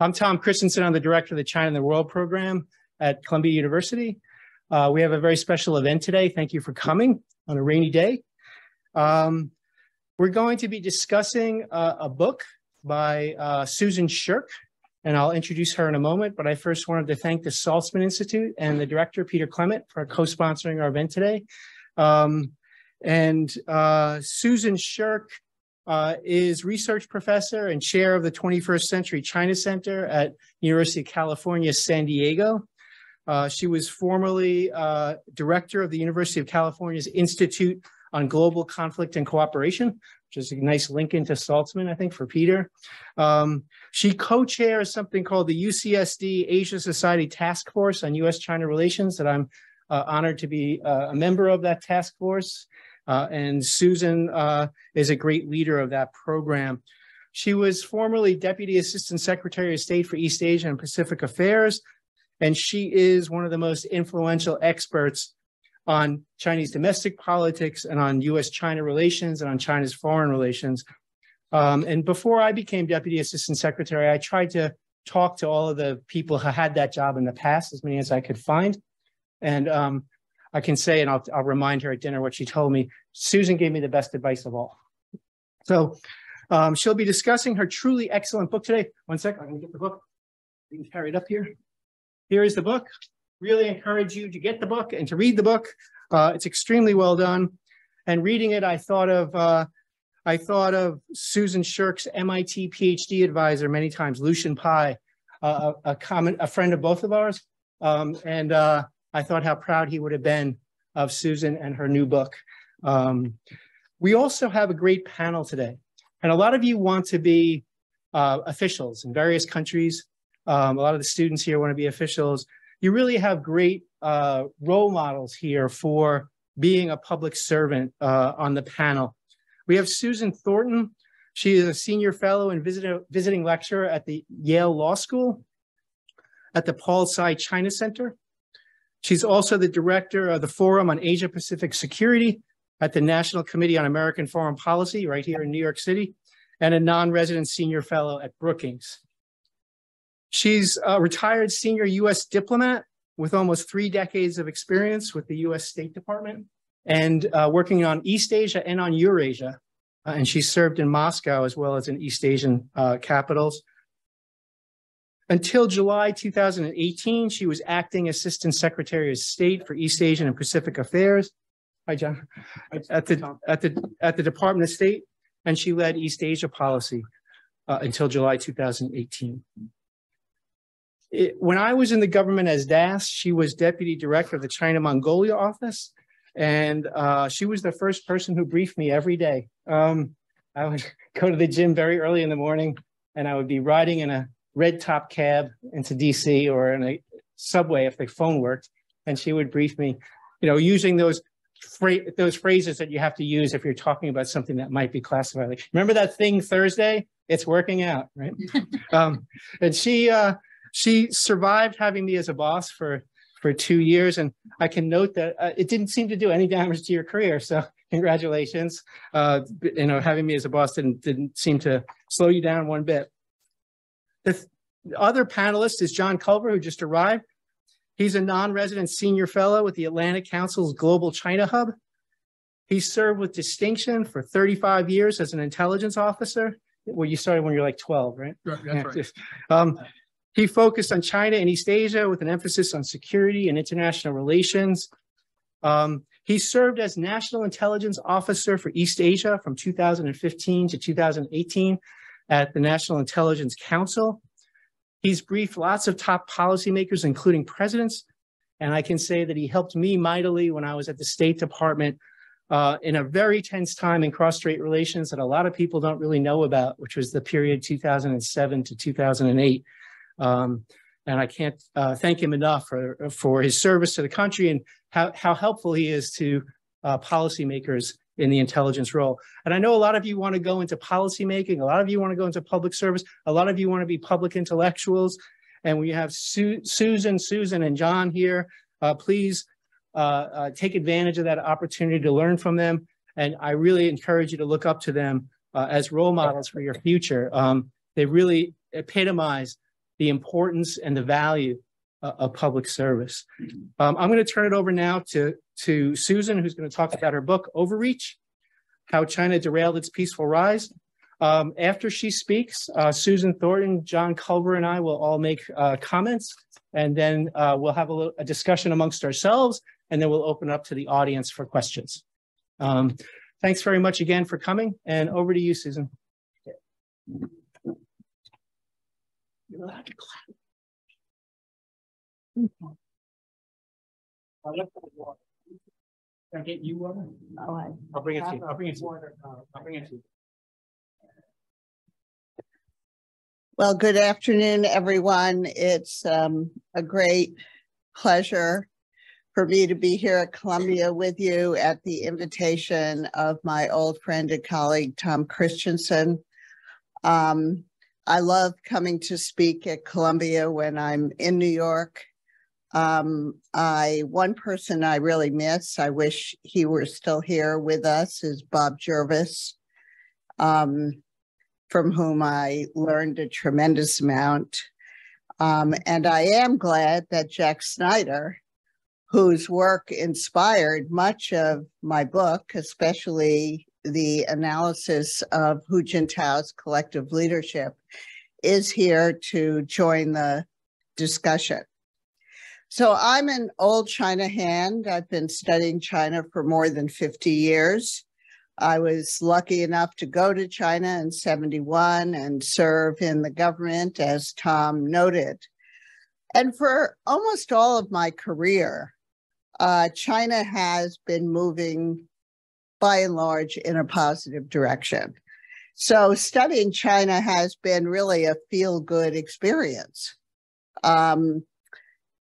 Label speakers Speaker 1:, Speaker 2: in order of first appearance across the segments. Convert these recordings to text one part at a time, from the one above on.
Speaker 1: I'm Tom Christensen. I'm the director of the China and the World program at Columbia University. Uh, we have a very special event today. Thank you for coming on a rainy day. Um, we're going to be discussing uh, a book by uh, Susan Shirk, and I'll introduce her in a moment. But I first wanted to thank the Saltzman Institute and the director, Peter Clement, for co-sponsoring our event today. Um, and uh, Susan Shirk uh, is research professor and chair of the 21st Century China Center at University of California, San Diego. Uh, she was formerly uh, director of the University of California's Institute on Global Conflict and Cooperation, which is a nice link into Saltzman, I think, for Peter. Um, she co-chairs something called the UCSD Asia Society Task Force on U.S.-China Relations that I'm uh, honored to be uh, a member of that task force. Uh, and Susan uh, is a great leader of that program. She was formerly Deputy Assistant Secretary of State for East Asia and Pacific Affairs, and she is one of the most influential experts on Chinese domestic politics and on U.S.-China relations and on China's foreign relations. Um, and before I became Deputy Assistant Secretary, I tried to talk to all of the people who had that job in the past, as many as I could find. And um, I can say, and I'll, I'll remind her at dinner what she told me. Susan gave me the best advice of all. So um, she'll be discussing her truly excellent book today. One second, I'm gonna get the book. You can carry it up here. Here is the book. Really encourage you to get the book and to read the book. Uh, it's extremely well done. And reading it, I thought of uh, I thought of Susan Shirk's MIT PhD advisor many times, Lucian Pye, uh, a, a common a friend of both of ours. Um, and uh, I thought how proud he would have been of Susan and her new book. Um, we also have a great panel today. And a lot of you want to be uh, officials in various countries. Um, a lot of the students here want to be officials. You really have great uh, role models here for being a public servant uh, on the panel. We have Susan Thornton. She is a senior fellow and visit visiting lecturer at the Yale Law School at the Paul Tsai China Center. She's also the director of the Forum on Asia Pacific Security at the National Committee on American Foreign Policy right here in New York City and a non-resident senior fellow at Brookings. She's a retired senior U.S. diplomat with almost three decades of experience with the U.S. State Department and uh, working on East Asia and on Eurasia. Uh, and she served in Moscow as well as in East Asian uh, capitals. Until July 2018, she was acting Assistant Secretary of State for East Asian and Pacific Affairs. Hi, John. At the at the at the Department of State, and she led East Asia policy uh, until July 2018. It, when I was in the government as DAS, she was Deputy Director of the China Mongolia Office, and uh, she was the first person who briefed me every day. Um, I would go to the gym very early in the morning, and I would be riding in a red top cab into DC or in a subway if the phone worked, and she would brief me, you know, using those phra- those phrases that you have to use if you're talking about something that might be classified. Like, remember that thing Thursday? It's working out, right? um, and she uh, she survived having me as a boss for for two years, and I can note that uh, it didn't seem to do any damage to your career. So congratulations. Uh, you know, having me as a boss didn't didn't seem to slow you down one bit. The, other panelist is John Culver, who just arrived. He's a non-resident senior fellow with the Atlantic Council's Global China Hub. He served with distinction for 35 years as an intelligence officer. Well, you started when you're like 12, right?
Speaker 2: Right, that's right.
Speaker 1: Um, he focused on China and East Asia with an emphasis on security and international relations. Um, he served as National Intelligence Officer for East Asia from 2015 to 2018 at the National Intelligence Council. He's briefed lots of top policymakers, including presidents, and I can say that he helped me mightily when I was at the State Department uh, in a very tense time in cross-strait relations that a lot of people don't really know about, which was the period 2007 to 2008. Um, and I can't uh, thank him enough for, for his service to the country and how, how helpful he is to uh, policymakers in the intelligence role. And I know a lot of you want to go into policymaking. A lot of you want to go into public service. A lot of you want to be public intellectuals. And we have Su Susan, Susan, and John here. Uh, please uh, uh, take advantage of that opportunity to learn from them. And I really encourage you to look up to them uh, as role models for your future. Um, they really epitomize the importance and the value uh, of public service. Um, I'm going to turn it over now to, to Susan, who's going to talk about her book, Overreach, How China Derailed Its Peaceful Rise. Um, after she speaks, uh, Susan Thornton, John Culver, and I will all make uh, comments, and then uh, we'll have a, a, discussion amongst ourselves, and then we'll open up to the audience for questions. Um, thanks very much again for coming, and over to you, Susan. You're allowed to clap. Can I get you water? Oh, I I'll bring it to you. I'll bring it to you. I'll bring it to you.
Speaker 2: Well, good afternoon, everyone. It's um, a great pleasure for me to be here at Columbia with you at the invitation of my old friend and colleague, Tom Christensen. Um, I love coming to speak at Columbia when I'm in New York. Um, I one person I really miss, I wish he were still here with us, is Bob Jervis, um, from whom I learned a tremendous amount. Um, and I am glad that Jack Snyder, whose work inspired much of my book, especially the analysis of Hu Jintao's collective leadership, is here to join the discussion. So I'm an old China hand. I've been studying China for more than 50 years. I was lucky enough to go to China in 71 and serve in the government, as Tom noted. And for almost all of my career, uh, China has been moving by and large in a positive direction. So studying China has been really a feel good experience. Um,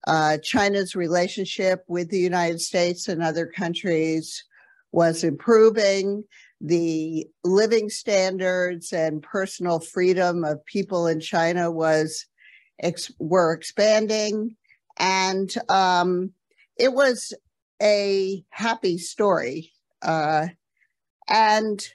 Speaker 2: uh, China's relationship with the United States and other countries was improving. The living standards and personal freedom of people in China was ex- were expanding, and um, it was a happy story. Uh, and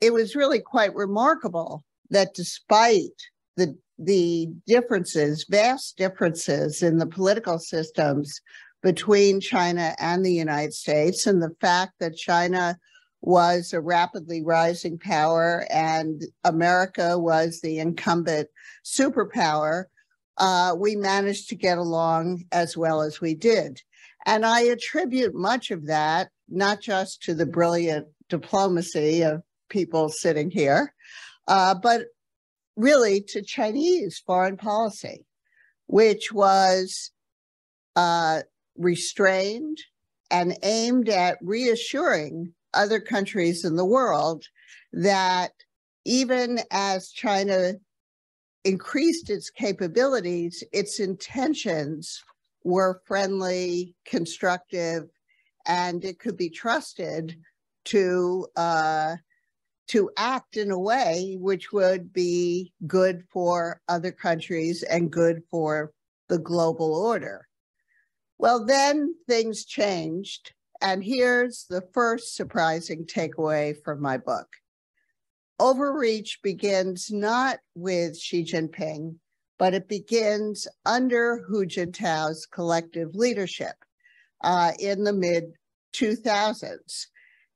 Speaker 2: it was really quite remarkable that despite the the differences, vast differences in the political systems between China and the United States, and the fact that China was a rapidly rising power and America was the incumbent superpower, uh, we managed to get along as well as we did. And I attribute much of that not just to the brilliant diplomacy of people sitting here, uh, but really to Chinese foreign policy, which was uh, restrained and aimed at reassuring other countries in the world that even as China increased its capabilities, its intentions were friendly, constructive, and it could be trusted to uh, to act in a way which would be good for other countries and good for the global order. Well, then things changed. And here's the first surprising takeaway from my book. Overreach begins not with Xi Jinping, but it begins under Hu Jintao's collective leadership uh, in the mid 2000s.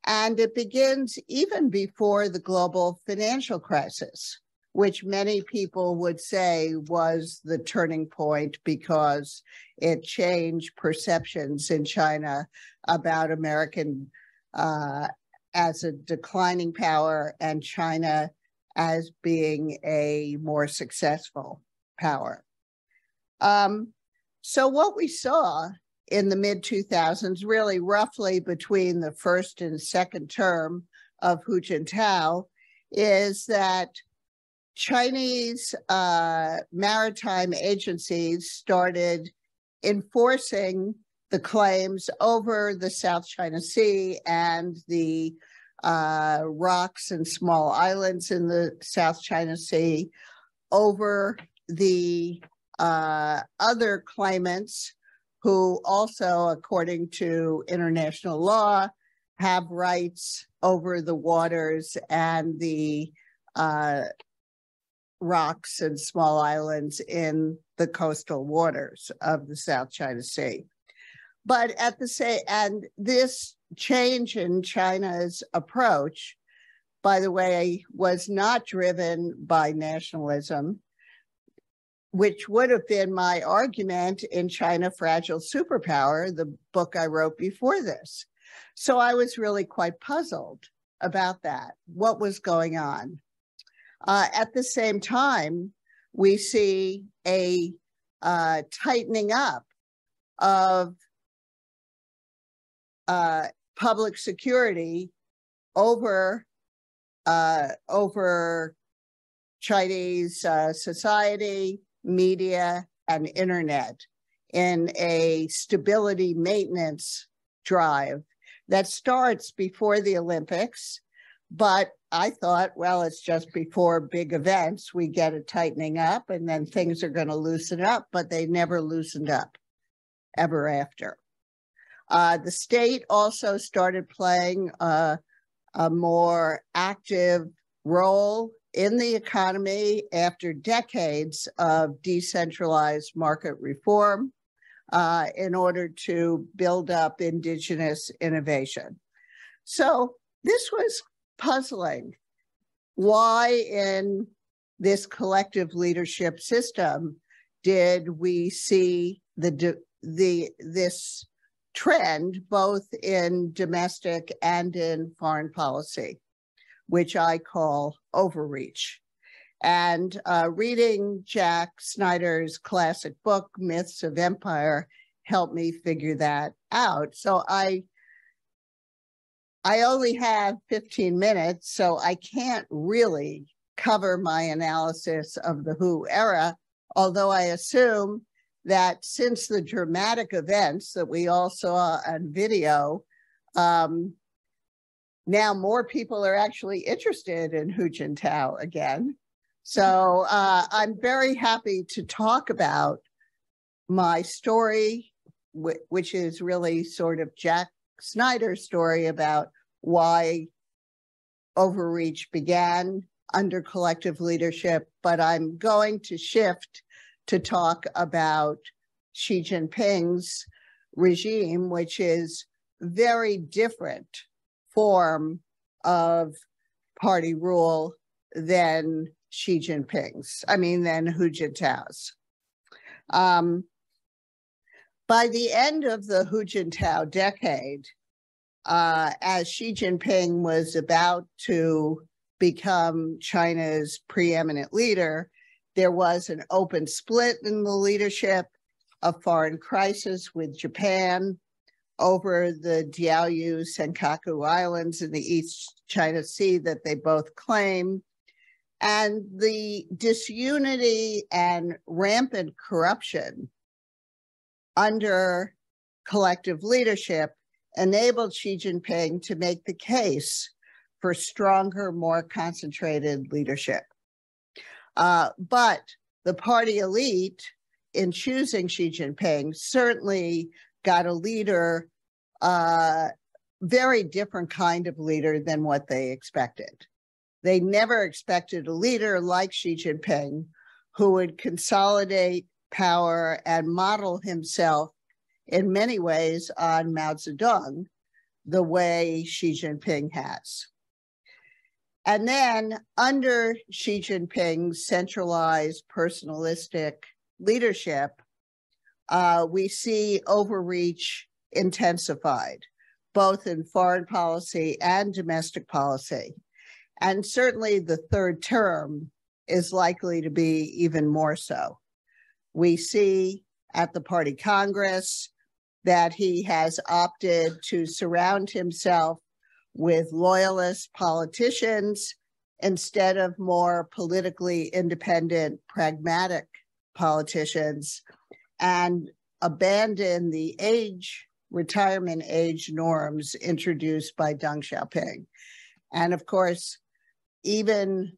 Speaker 2: And it begins even before the global financial crisis, which many people would say was the turning point because it changed perceptions in China about American uh, as a declining power and China as being a more successful power. Um, so, what we saw in the mid 2000s, really roughly between the first and second term of Hu Jintao, is that Chinese uh, maritime agencies started enforcing the claims over the South China Sea and the uh, rocks and small islands in the South China Sea over the uh, other claimants who also, according to international law, have rights over the waters and the uh, rocks and small islands in the coastal waters of the South China Sea. But at the same, and this change in China's approach, by the way, was not driven by nationalism, which would have been my argument in China Fragile Superpower, the book I wrote before this. So I was really quite puzzled about that, what was going on. Uh, at the same time, we see a uh, tightening up of uh, public security over uh, over Chinese uh, society, media, and internet in a stability maintenance drive that starts before the Olympics. But I thought, well, it's just before big events, we get a tightening up and then things are going to loosen up, but they never loosened up ever after. Uh, the state also started playing a more active role in the economy after decades of decentralized market reform uh, in order to build up indigenous innovation. So this was puzzling. Why in this collective leadership system did we see the the this trend both in domestic and in foreign policy, which I call overreach. And uh, reading Jack Snyder's classic book, Myths of Empire, helped me figure that out. So I I only have 15 minutes, so I can't really cover my analysis of the Hu era, although I assume that since the dramatic events that we all saw on video, um, now more people are actually interested in Hu Jintao again. So uh, I'm very happy to talk about my story, which is really sort of Jack Snyder's story about why overreach began under collective leadership. But I'm going to shift to talk about Xi Jinping's regime, which is very different form of party rule than Xi Jinping's, I mean, then Hu Jintao's. Um, by the end of the Hu Jintao decade, uh, as Xi Jinping was about to become China's preeminent leader, there was an open split in the leadership, a foreign crisis with Japan over the Diaoyu Senkaku Islands in the East China Sea that they both claim, and the disunity and rampant corruption under collective leadership enabled Xi Jinping to make the case for stronger, more concentrated leadership. Uh, but the party elite, in choosing Xi Jinping, certainly got a leader, uh, very different kind of leader than what they expected. They never expected a leader like Xi Jinping who would consolidate power and model himself in many ways on Mao Zedong, the way Xi Jinping has. And then under Xi Jinping's centralized personalistic leadership, uh, we see overreach intensified, both in foreign policy and domestic policy. And certainly the third term is likely to be even more so. We see at the party Congress that he has opted to surround himself with loyalist politicians instead of more politically independent, pragmatic politicians and abandon the age, retirement age norms introduced by Deng Xiaoping. And of course, even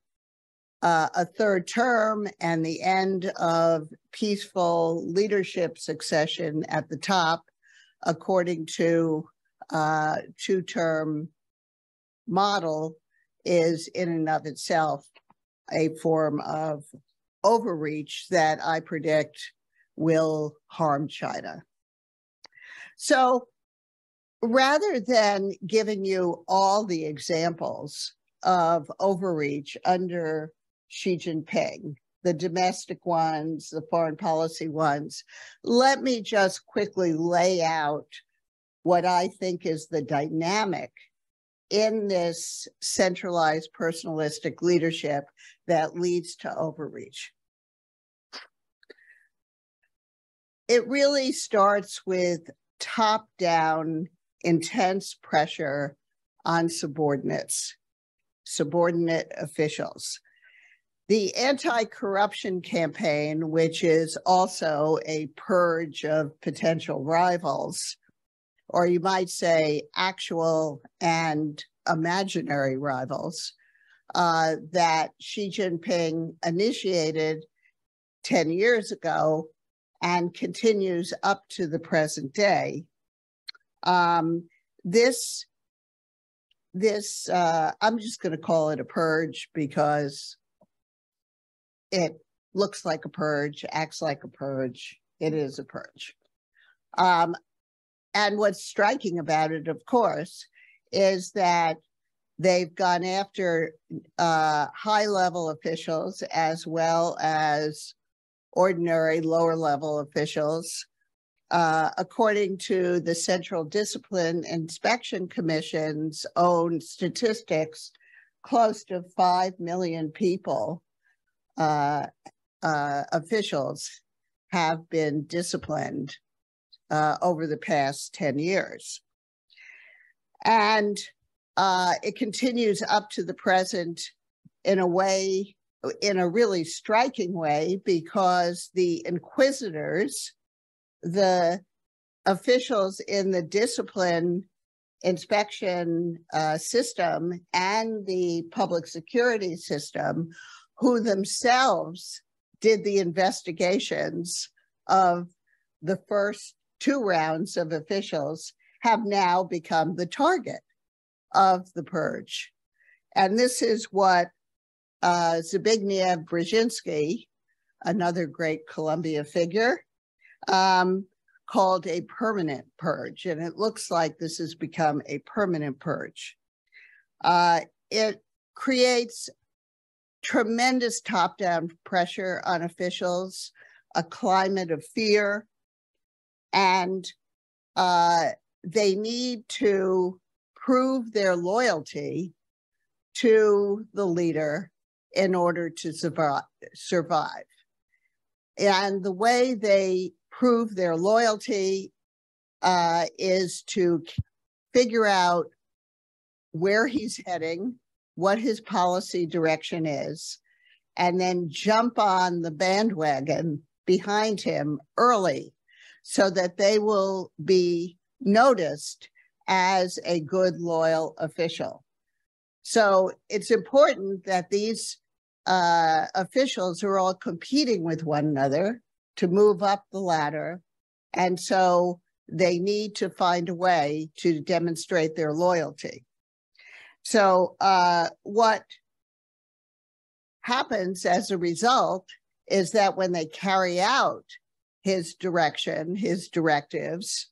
Speaker 2: uh, a third term and the end of peaceful leadership succession at the top, according to uh, two term model, is in and of itself a form of overreach that I predict will harm China. So rather than giving you all the examples of overreach under Xi Jinping, the domestic ones, the foreign policy ones, let me just quickly lay out what I think is the dynamic in this centralized personalistic leadership that leads to overreach. It really starts with top down intense pressure on subordinates, subordinate officials. The anti corruption campaign, which is also a purge of potential rivals, or you might say actual and imaginary rivals, uh, that Xi Jinping initiated 10 years ago and continues up to the present day. Um, this, this, uh, I'm just going to call it a purge because it looks like a purge, acts like a purge. It is a purge. Um, and what's striking about it, of course, is that they've gone after uh, high level officials as well as ordinary lower level officials. Uh, according to the Central Discipline Inspection Commission's own statistics, close to 5 million people, uh, uh, officials, have been disciplined uh, over the past 10 years. And uh, it continues up to the present in a way in a really striking way because the inquisitors, the officials in the discipline inspection uh, system and the public security system, who themselves did the investigations of the first two rounds of officials, have now become the target of the purge. And this is what uh, Zbigniew Brzezinski, another great Columbia figure, um, called a permanent purge. And it looks like this has become a permanent purge. Uh, it creates tremendous top down pressure on officials, a climate of fear, and uh, they need to prove their loyalty to the leader in order to survive. And the way they prove their loyalty uh, is to figure out where he's heading, what his policy direction is, and then jump on the bandwagon behind him early so that they will be noticed as a good, loyal official. So it's important that these uh, officials are all competing with one another to move up the ladder. And so they need to find a way to demonstrate their loyalty. So, uh, what happens as a result is that when they carry out his direction, his directives,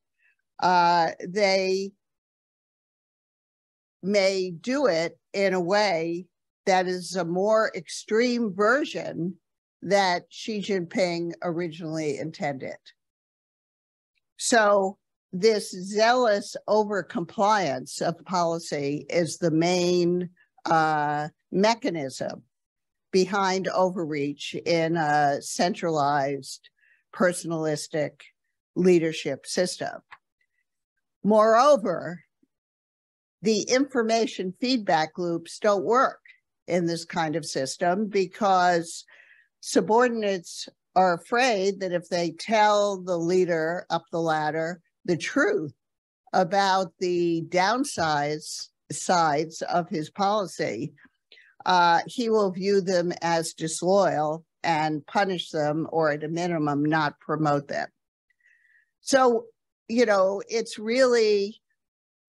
Speaker 2: uh, they may do it in a way that is a more extreme version that Xi Jinping originally intended. So, this zealous over compliance of policy is the main uh, mechanism behind overreach in a centralized, personalistic leadership system. Moreover, the information feedback loops don't work in this kind of system because subordinates are afraid that if they tell the leader up the ladder the truth about the downsides sides of his policy, uh, he will view them as disloyal and punish them, or at a minimum, not promote them. So, you know, it's really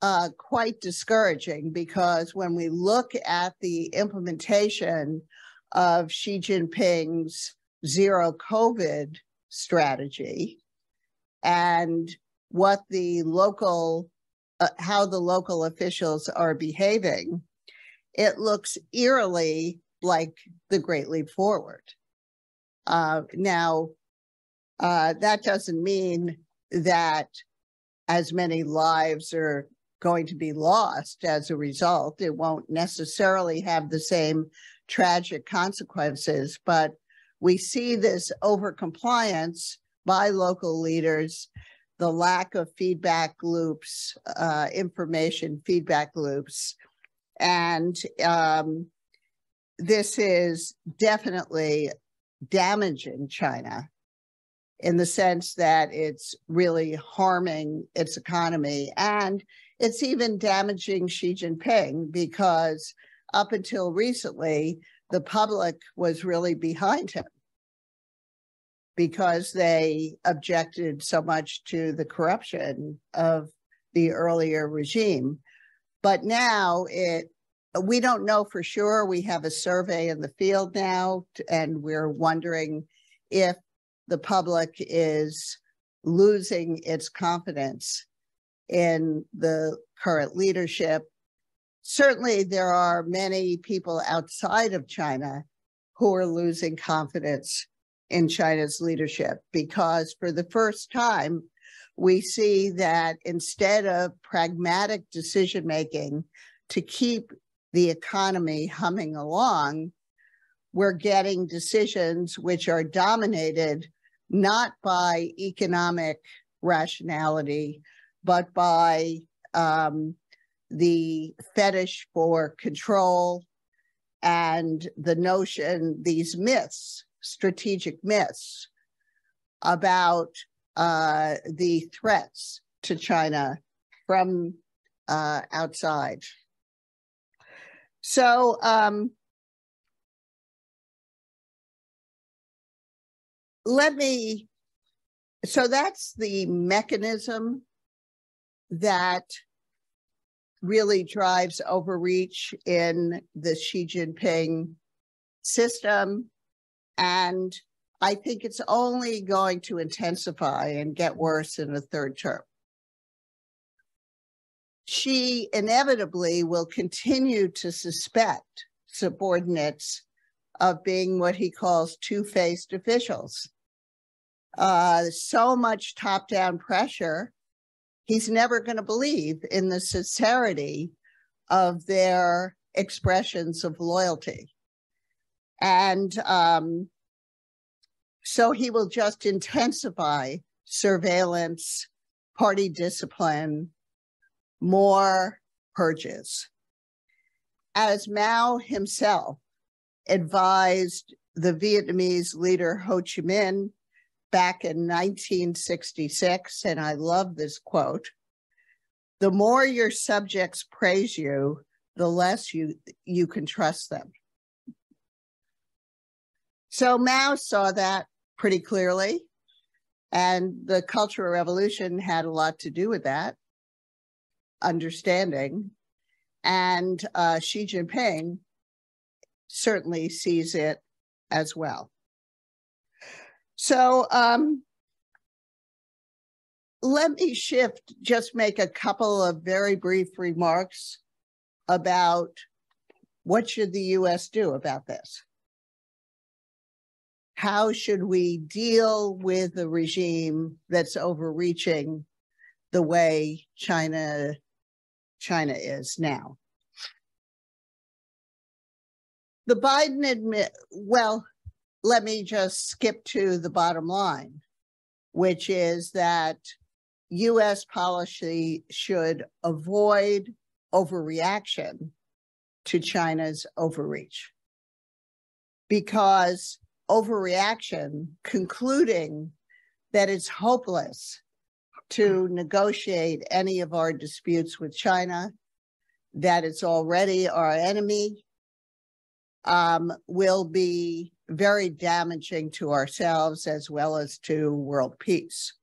Speaker 2: uh, quite discouraging because when we look at the implementation of Xi Jinping's zero COVID strategy and what the local, uh, how the local officials are behaving, it looks eerily like the Great Leap Forward. Uh, now, uh, that doesn't mean that as many lives are going to be lost as a result. It won't necessarily have the same tragic consequences, but we see this overcompliance by local leaders, the lack of feedback loops, uh, information feedback loops. And um, this is definitely damaging China in the sense that it's really harming its economy and it's even damaging Xi Jinping because up until recently, the public was really behind him because they objected so much to the corruption of the earlier regime. But now it we don't know for sure. We have a survey in the field now, and we're wondering if the public is losing its confidence in the current leadership. Certainly, there are many people outside of China who are losing confidence in China's leadership because for the first time, we see that instead of pragmatic decision making to keep the economy humming along, we're getting decisions which are dominated not by economic rationality, but by um, the fetish for control and the notion, these myths, strategic myths about uh, the threats to China from uh, outside. So, um, let me, so that's the mechanism that really drives overreach in the Xi Jinping system. And I think it's only going to intensify and get worse in the third term. Xi inevitably will continue to suspect subordinates of being what he calls two faced officials. Uh, so much top down pressure he's never going to believe in the sincerity of their expressions of loyalty. And um, so he will just intensify surveillance, party discipline, more purges. As Mao himself advised the Vietnamese leader Ho Chi Minh back in 1966, and I love this quote the more your subjects praise you, the less you, you can trust them. So Mao saw that pretty clearly, and the Cultural Revolution had a lot to do with that understanding. And uh, Xi Jinping certainly sees it as well. So um, let me shift, just make a couple of very brief remarks about what should the US do about this? How should we deal with a regime that's overreaching the way China China is now? The Biden admit well, let me just skip to the bottom line, which is that US policy should avoid overreaction to China's overreach. Because overreaction, concluding that it's hopeless to negotiate any of our disputes with China, that it's already our enemy, um, will be very damaging to ourselves as well as to world peace.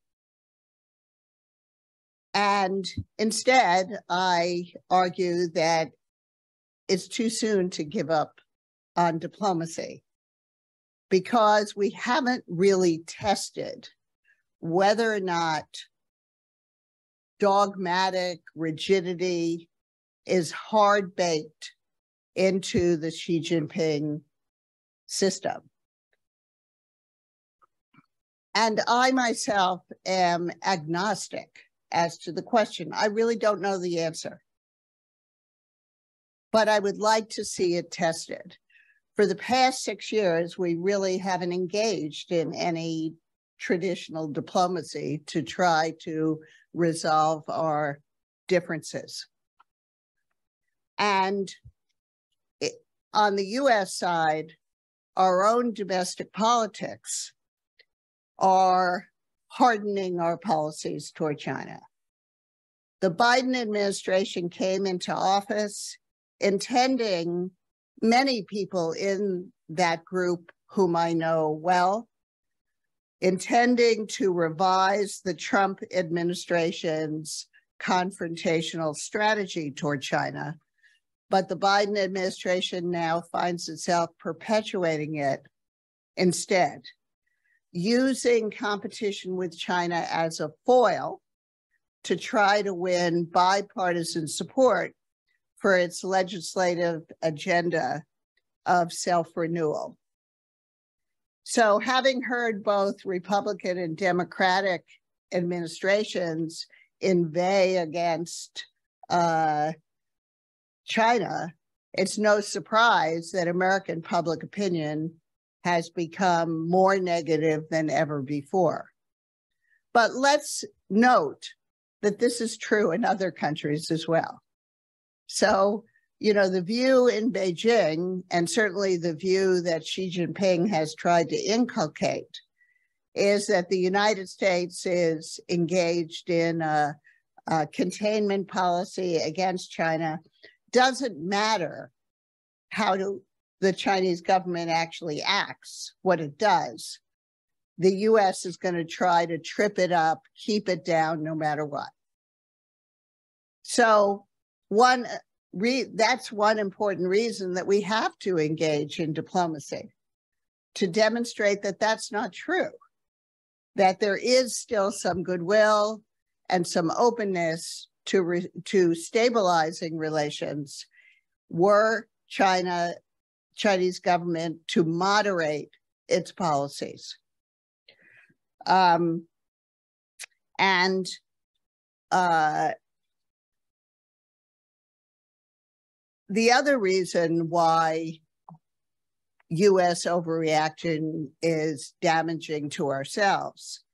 Speaker 2: And instead, I argue that it's too soon to give up on diplomacy because we haven't really tested whether or not dogmatic rigidity is hard baked into the Xi Jinping system. And I myself am agnostic as to the question. I really don't know the answer. But I would like to see it tested. For the past six years, we really haven't engaged in any traditional diplomacy to try to resolve our differences. And it, on the US side, our own domestic politics are hardening our policies toward China. The Biden administration came into office intending many people in that group whom I know well, intending to revise the Trump administration's confrontational strategy toward China. But the Biden administration now finds itself perpetuating it instead using competition with China as a foil to try to win bipartisan support for its legislative agenda of self renewal. So, having heard both Republican and Democratic administrations inveigh against uh, China, it's no surprise that American public opinion has become more negative than ever before. But let's note that this is true in other countries as well. So, you know, the view in Beijing, and certainly the view that Xi Jinping has tried to inculcate, is that the United States is engaged in a, a containment policy against China. Doesn't matter how to the Chinese government actually acts, what it does, the US is going to try to trip it up, keep it down no matter what. So, one re- that's one important reason that we have to engage in diplomacy to demonstrate that that's not true, that there is still some goodwill and some openness to re- to stabilizing relations were China Chinese government to moderate its policies. Um, and uh, the other reason why US overreaction is damaging to ourselves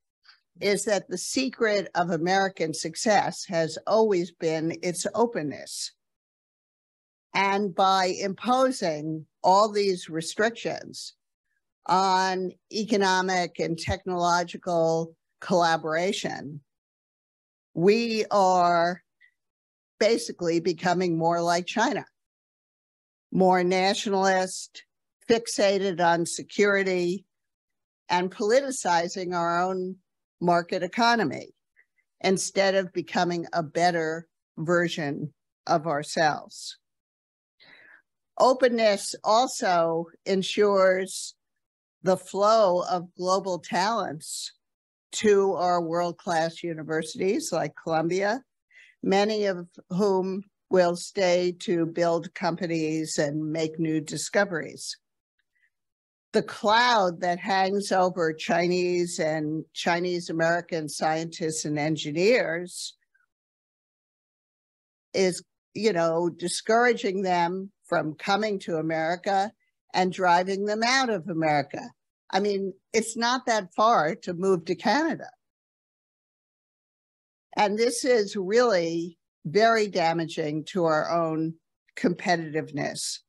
Speaker 2: is that the secret of American success has always been its openness. And by imposing all these restrictions on economic and technological collaboration, we are basically becoming more like China, more nationalist, fixated on security, and politicizing our own market economy instead of becoming a better version of ourselves. Openness also ensures the flow of global talents to our world-class universities like Columbia, many of whom will stay to build companies and make new discoveries. The cloud that hangs over Chinese and Chinese American scientists and engineers is, you know, discouraging them from coming to America and driving them out of America. I mean, it's not that far to move to Canada. And this is really very damaging to our own competitiveness.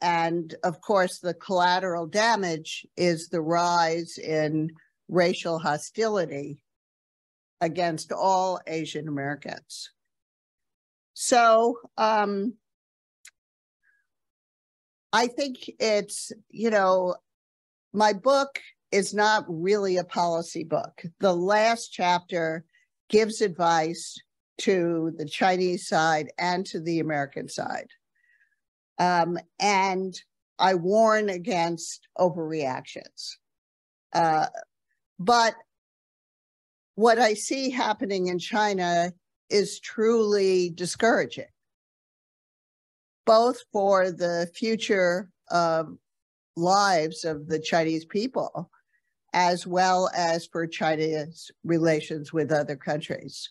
Speaker 2: And of course, the collateral damage is the rise in racial hostility against all Asian Americans. So, um, I think it's, you know, my book is not really a policy book. The last chapter gives advice to the Chinese side and to the American side. Um, and I warn against overreactions. Uh, but what I see happening in China is truly discouraging, both for the future lives of the Chinese people, as well as for China's relations with other countries.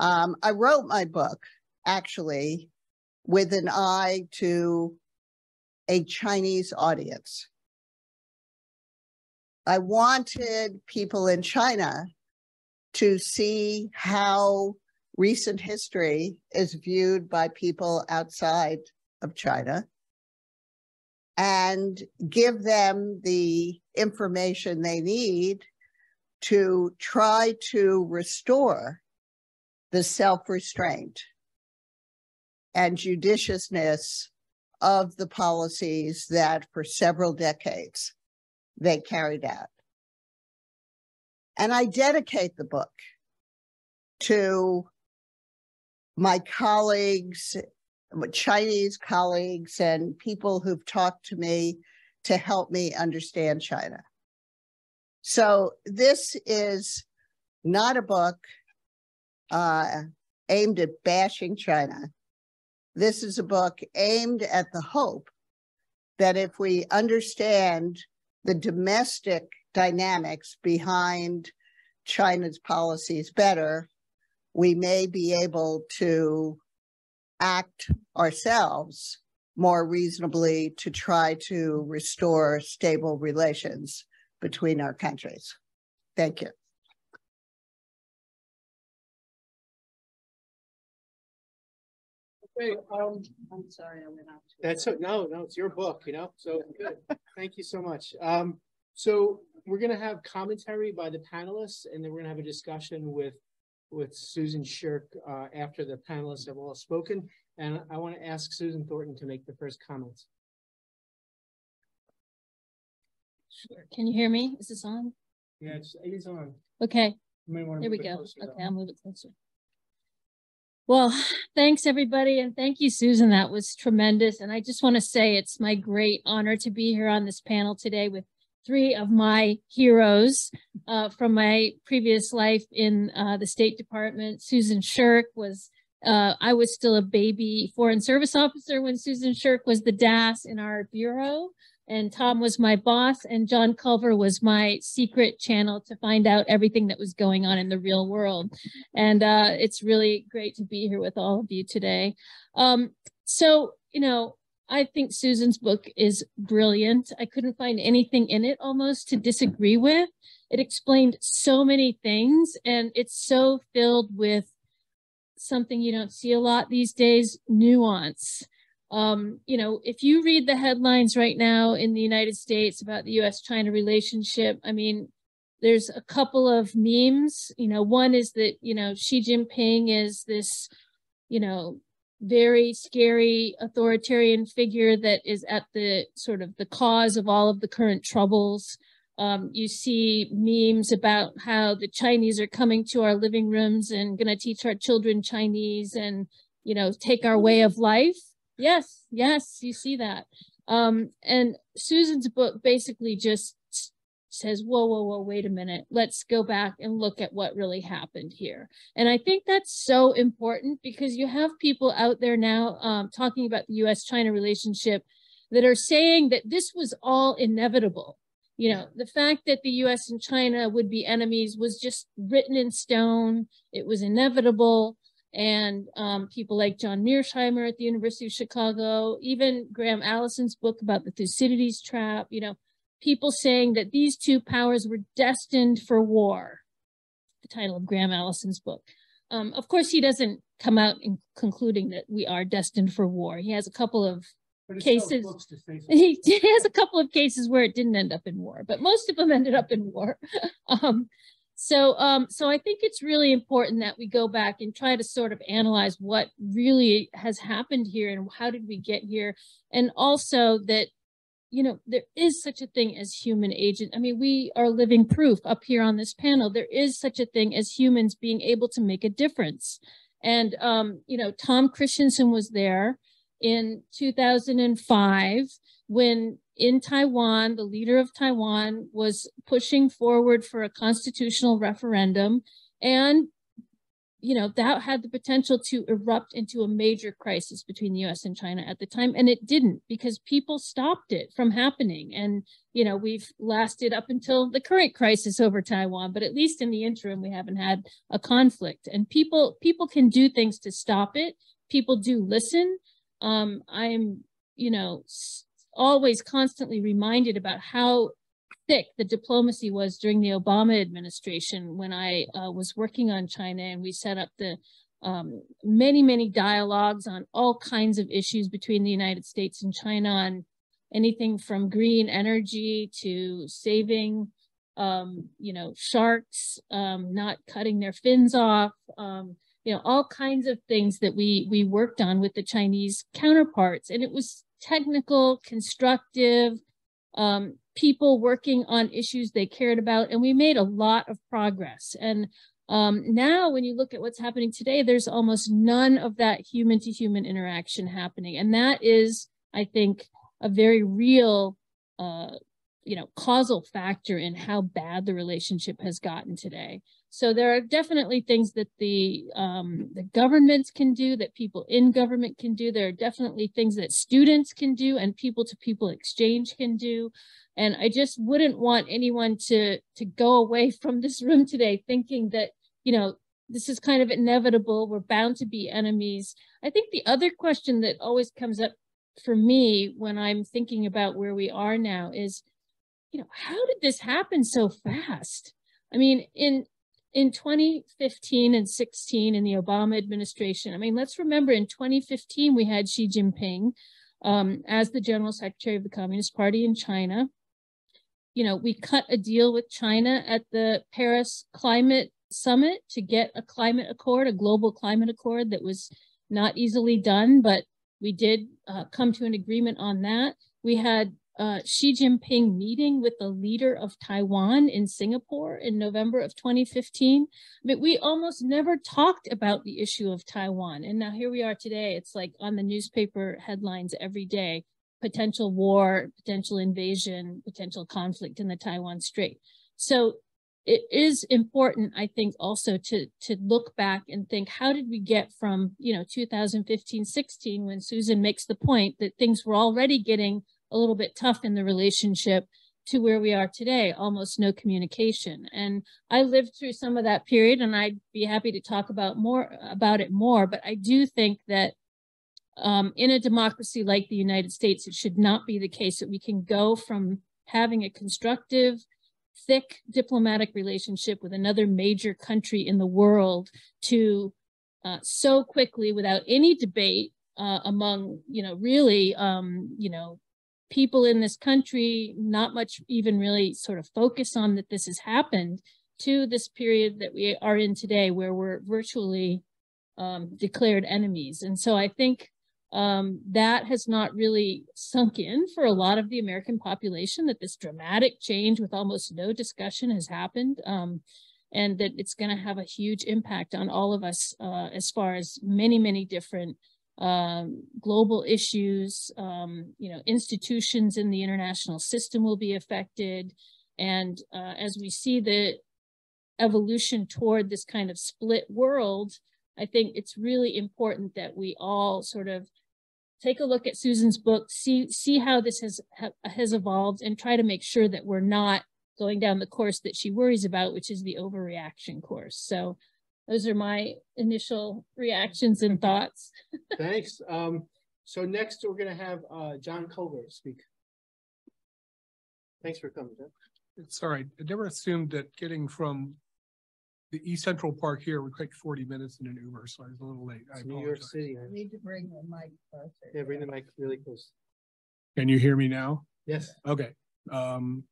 Speaker 2: Um, I wrote my book actually with an eye to a Chinese audience. I wanted people in China to see how recent history is viewed by people outside of China and give them the information they need to try to restore the self restraint and judiciousness of the policies that for several decades they carried out. And I dedicate the book to my colleagues, Chinese colleagues, and people who've talked to me to help me understand China. So this is not a book uh, aimed at bashing China. This is a book aimed at the hope that if we understand the domestic dynamics behind China's policies better, we may be able to act ourselves more reasonably to try to restore stable relations between our countries. Thank you.
Speaker 1: Okay, um,
Speaker 2: I'm sorry, I went out.
Speaker 1: that's, it. no, no, it's your book, you know, so good. Thank you so much. Um, so we're gonna have commentary by the panelists and then we're gonna have a discussion with, with Susan Shirk, uh, after the panelists have all spoken. And I want to ask Susan Thornton to make the first comments.
Speaker 3: Sure. Can you hear me? Is this on?
Speaker 1: Yeah, it's, it is on.
Speaker 3: Okay,
Speaker 1: You may want to
Speaker 3: here we go.
Speaker 1: closer, though.
Speaker 3: Okay, I'll move it closer. Well, thanks everybody. And thank you, Susan. That was tremendous. And I just want to say it's my great honor to be here on this panel today with three of my heroes uh, from my previous life in uh, the State Department. Susan Shirk was, uh, I was still a baby foreign service officer when Susan Shirk was the DAS in our bureau. And Tom was my boss, and John Culver was my secret channel to find out everything that was going on in the real world. And uh, it's really great to be here with all of you today. Um, so, you know, I think Susan's book is brilliant. I couldn't find anything in it almost to disagree with. It explained so many things, and it's so filled with something you don't see a lot these days nuance. Um, you know, if you read the headlines right now in the United States about the US China relationship, I mean, there's a couple of memes. You know, one is that, you know, Xi Jinping is this, you know, very scary authoritarian figure that is at the sort of the cause of all of the current troubles. Um, you see memes about how the Chinese are coming to our living rooms and going to teach our children Chinese and, you know, take our way of life. Yes, yes, you see that. Um, and Susan's book basically just says, whoa, whoa, whoa, wait a minute. Let's go back and look at what really happened here. And I think that's so important because you have people out there now um, talking about the US China relationship that are saying that this was all inevitable. You know, the fact that the US and China would be enemies was just written in stone, it was inevitable. And um, people like John Mearsheimer at the University of Chicago, even Graham Allison's book about the Thucydides trap, you know, people saying that these two powers were destined for war. The title of Graham Allison's book. Um, of course, he doesn't come out in concluding that we are destined for war. He has a couple of
Speaker 1: But it sells
Speaker 3: cases-
Speaker 1: books to say something.
Speaker 3: he, he has a couple of cases where it didn't end up in war, but most of them ended up in war. um, so, um, so I think it's really important that we go back and try to sort of analyze what really has happened here and how did we get here, and also that you know there is such a thing as human agent. I mean, we are living proof up here on this panel. There is such a thing as humans being able to make a difference, and um, you know, Tom Christensen was there in 2005 when in Taiwan, the leader of Taiwan was pushing forward for a constitutional referendum. And, you know, that had the potential to erupt into a major crisis between the US and China at the time. And it didn't because people stopped it from happening. And, you know, we've lasted up until the current crisis over Taiwan, but at least in the interim, we haven't had a conflict. And people people can do things to stop it. People do listen. Um, I'm, you know, always constantly reminded about how thick the diplomacy was during the Obama administration when I uh, was working on China and we set up the um, many, many dialogues on all kinds of issues between the United States and China on anything from green energy to saving, um, you know, sharks, um, not cutting their fins off, um, you know, all kinds of things that we we worked on with the Chinese counterparts. And it was technical, constructive, um, people working on issues they cared about, and we made a lot of progress. And um, now, when you look at what's happening today, there's almost none of that human to human interaction happening. And that is, I think, a very real, uh, you know, causal factor in how bad the relationship has gotten today. So there are definitely things that the um, the governments can do, that people in government can do. There are definitely things that students can do and people to people exchange can do. And I just wouldn't want anyone to to go away from this room today thinking that, you know, this is kind of inevitable. We're bound to be enemies. I think the other question that always comes up for me when I'm thinking about where we are now is, you know, how did this happen so fast? I mean, in in 2015 and 16 in the Obama administration, I mean, let's remember in 2015, we had Xi Jinping um, as the general secretary of the Communist Party in China. You know, we cut a deal with China at the Paris Climate Summit to get a climate accord, a global climate accord that was not easily done, but we did uh, come to an agreement on that. We had uh, Xi Jinping meeting with the leader of Taiwan in Singapore in November of 2015. I mean, we almost never talked about the issue of Taiwan. And now here we are today. It's like on the newspaper headlines every day, potential war, potential invasion, potential conflict in the Taiwan Strait. So it is important, I think, also to to look back and think, how did we get from, you know, 2015, 16, when Susan makes the point that things were already getting a little bit tough in the relationship to where we are today, almost no communication. And I lived through some of that period and I'd be happy to talk about more about it more, but I do think that um, in a democracy like the United States, it should not be the case that we can go from having a constructive, thick diplomatic relationship with another major country in the world to uh, so quickly without any debate uh, among, you know, really, um, you know, people in this country not much even really sort of focus on that this has happened to this period that we are in today where we're virtually um, declared enemies. And so I think um, that has not really sunk in for a lot of the American population that this dramatic change with almost no discussion has happened. Um, and that it's going to have a huge impact on all of us uh, as far as many, many different um, global issues, um, you know, institutions in the international system will be affected. And uh, as we see the evolution toward this kind of split world, I think it's really important that we all sort of take a look at Susan's book, see see how this has ha, has evolved, and try to make sure that we're not going down the course that she worries about, which is the overreaction course. So those are my initial reactions and thoughts.
Speaker 1: Thanks. Um, so next we're going to have uh, John Culver speak. Thanks for coming, John.
Speaker 4: It's all right. I never assumed that getting from the East Central Park here would take 40 minutes in an Uber, so I was a little late. I
Speaker 1: It's New York. City.
Speaker 2: I need to bring the mic closer.
Speaker 1: Yeah, bring the mic really close.
Speaker 4: Can you hear me now?
Speaker 1: Yes.
Speaker 4: Okay. Um,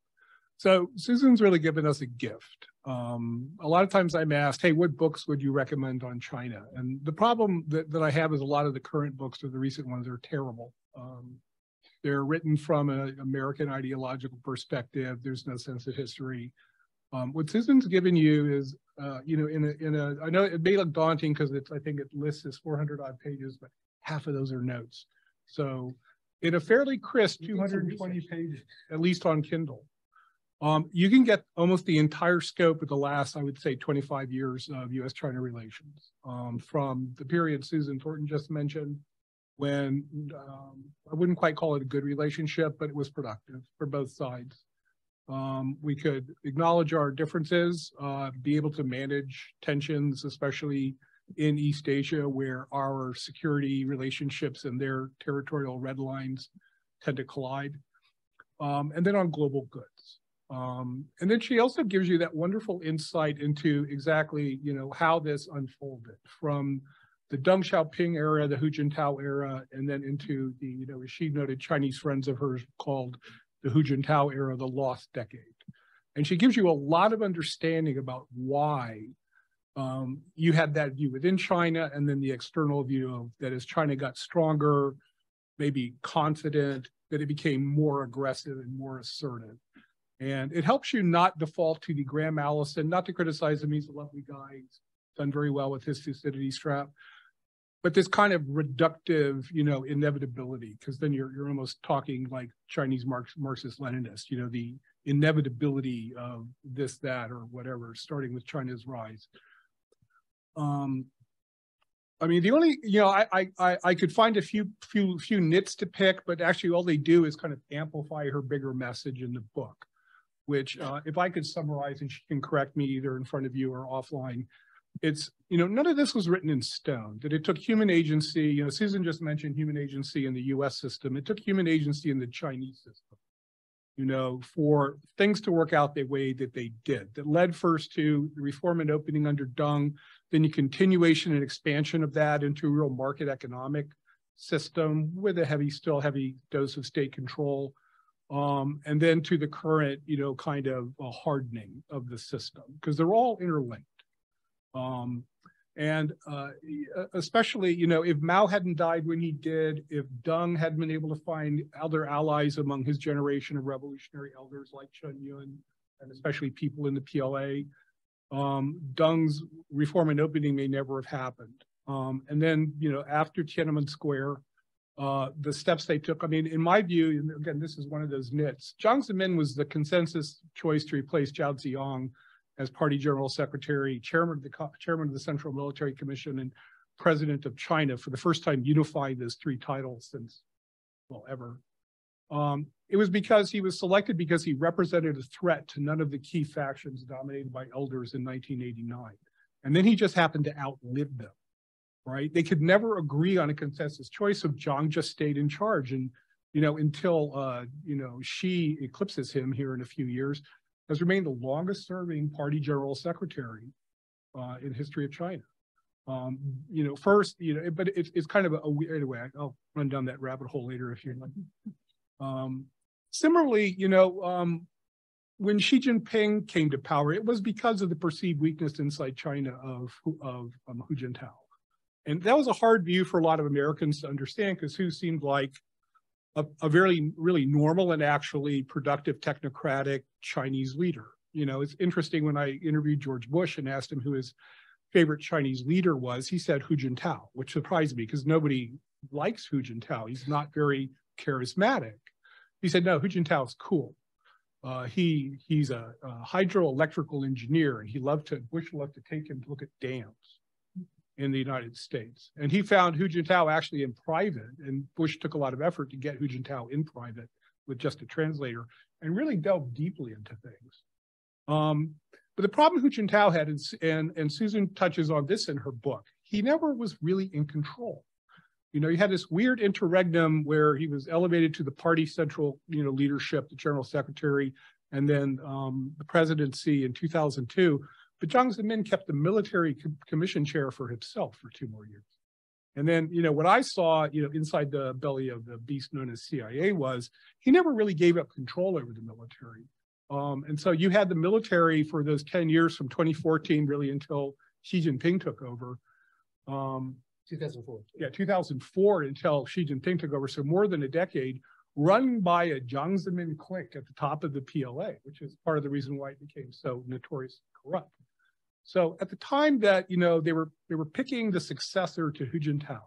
Speaker 4: so Susan's really given us a gift. Um, a lot of times I'm asked, hey, what books would you recommend on China? And the problem that, that I have is a lot of the current books or the recent ones are terrible. Um, they're written from an American ideological perspective. There's no sense of history. Um, what Susan's given you is, uh, you know, in a, in a, I know it may look daunting because it's, I think it lists as 400 odd pages, but half of those are notes. So in a fairly crisp 220 pages, at least on Kindle. Um, you can get almost the entire scope of the last, I would say, 25 years of U.S.-China relations, um, from the period Susan Thornton just mentioned, when um, I wouldn't quite call it a good relationship, but it was productive for both sides. Um, we could acknowledge our differences, uh, be able to manage tensions, especially in East Asia, where our security relationships and their territorial red lines tend to collide. Um, and then on global goods. Um, and then she also gives you that wonderful insight into exactly, you know, how this unfolded from the Deng Xiaoping era, the Hu Jintao era, and then into the, you know, as she noted, Chinese friends of hers called the Hu Jintao era, the lost decade. And she gives you a lot of understanding about why um, you had that view within China and then the external view of that as China got stronger, maybe confident, that it became more aggressive and more assertive. And it helps you not default to the Graham Allison, not to criticize him, he's a lovely guy, he's done very well with his Thucydides trap, but this kind of reductive, you know, inevitability, because then you're you're almost talking like Chinese Marx, Marxist Leninist, you know, the inevitability of this, that, or whatever, starting with China's rise. Um, I mean, the only, you know, I, I, I could find a few, few, few nits to pick, but actually all they do is kind of amplify her bigger message in the book, which uh, if I could summarize and she can correct me either in front of you or offline, it's, you know, none of this was written in stone, that it took human agency, you know, Susan just mentioned human agency in the US system. It took human agency in the Chinese system, you know, for things to work out the way that they did, that led first to the reform and opening under Deng, then the continuation and expansion of that into a real market economic system with a heavy, still heavy dose of state control. Um, and then to the current, you know, kind of hardening of the system, because they're all interlinked. Um, and uh, especially, you know, if Mao hadn't died when he did, if Deng hadn't been able to find other allies among his generation of revolutionary elders like Chen Yun, and especially people in the PLA, um, Deng's reform and opening may never have happened. Um, and then, you know, after Tiananmen Square, uh, the steps they took, I mean, in my view, again, this is one of those nits, Jiang Zemin was the consensus choice to replace Zhao Ziyang as party general secretary, chairman of the chairman of the Central Military Commission, and president of China for the first time unified those three titles since, well, ever. Um, it was because he was selected because he represented a threat to none of the key factions dominated by elders in 1989. And then he just happened to outlive them, right? They could never agree on a consensus choice, so Jiang just stayed in charge. And, you know, until, uh, you know, Xi eclipses him here in a few years, has remained the longest serving party general secretary uh, in history of China. Um, you know, first, you know, but it's, it's kind of a, weird way. I'll run down that rabbit hole later if you like. Um, similarly, you know, um, when Xi Jinping came to power, it was because of the perceived weakness inside China of, of um, Hu Jintao. And that was a hard view for a lot of Americans to understand because Hu seemed like a, a very, really normal and actually productive technocratic Chinese leader. You know, it's interesting when I interviewed George Bush and asked him who his favorite Chinese leader was, he said Hu Jintao, which surprised me because nobody likes Hu Jintao. He's not very charismatic. He said, no, Hu Jintao is cool. Uh, he he's a, a, hydroelectrical engineer, and he loved to Bush loved to take him to look at dams in the United States. And he found Hu Jintao actually in private, and Bush took a lot of effort to get Hu Jintao in private with just a translator and really delved deeply into things. Um, but the problem Hu Jintao had, is, and, and Susan touches on this in her book, he never was really in control. You know, he had this weird interregnum where he was elevated to the party central, you know, leadership, the general secretary, and then um, the presidency in 2002. But Jiang Zemin kept the military commission chair for himself for two more years. And then, you know, what I saw, you know, inside the belly of the beast known as CIA was he never really gave up control over the military. Um, and so you had the military for those 10 years from 2014 really until Xi Jinping took over. Um,
Speaker 1: 2004.
Speaker 4: Yeah, 2004 until Xi Jinping took over. So more than a decade run by a Jiang Zemin clique at the top of the PLA, which is part of the reason why it became so notorious corrupt. So at the time that, you know, they were they were picking the successor to Hu Jintao,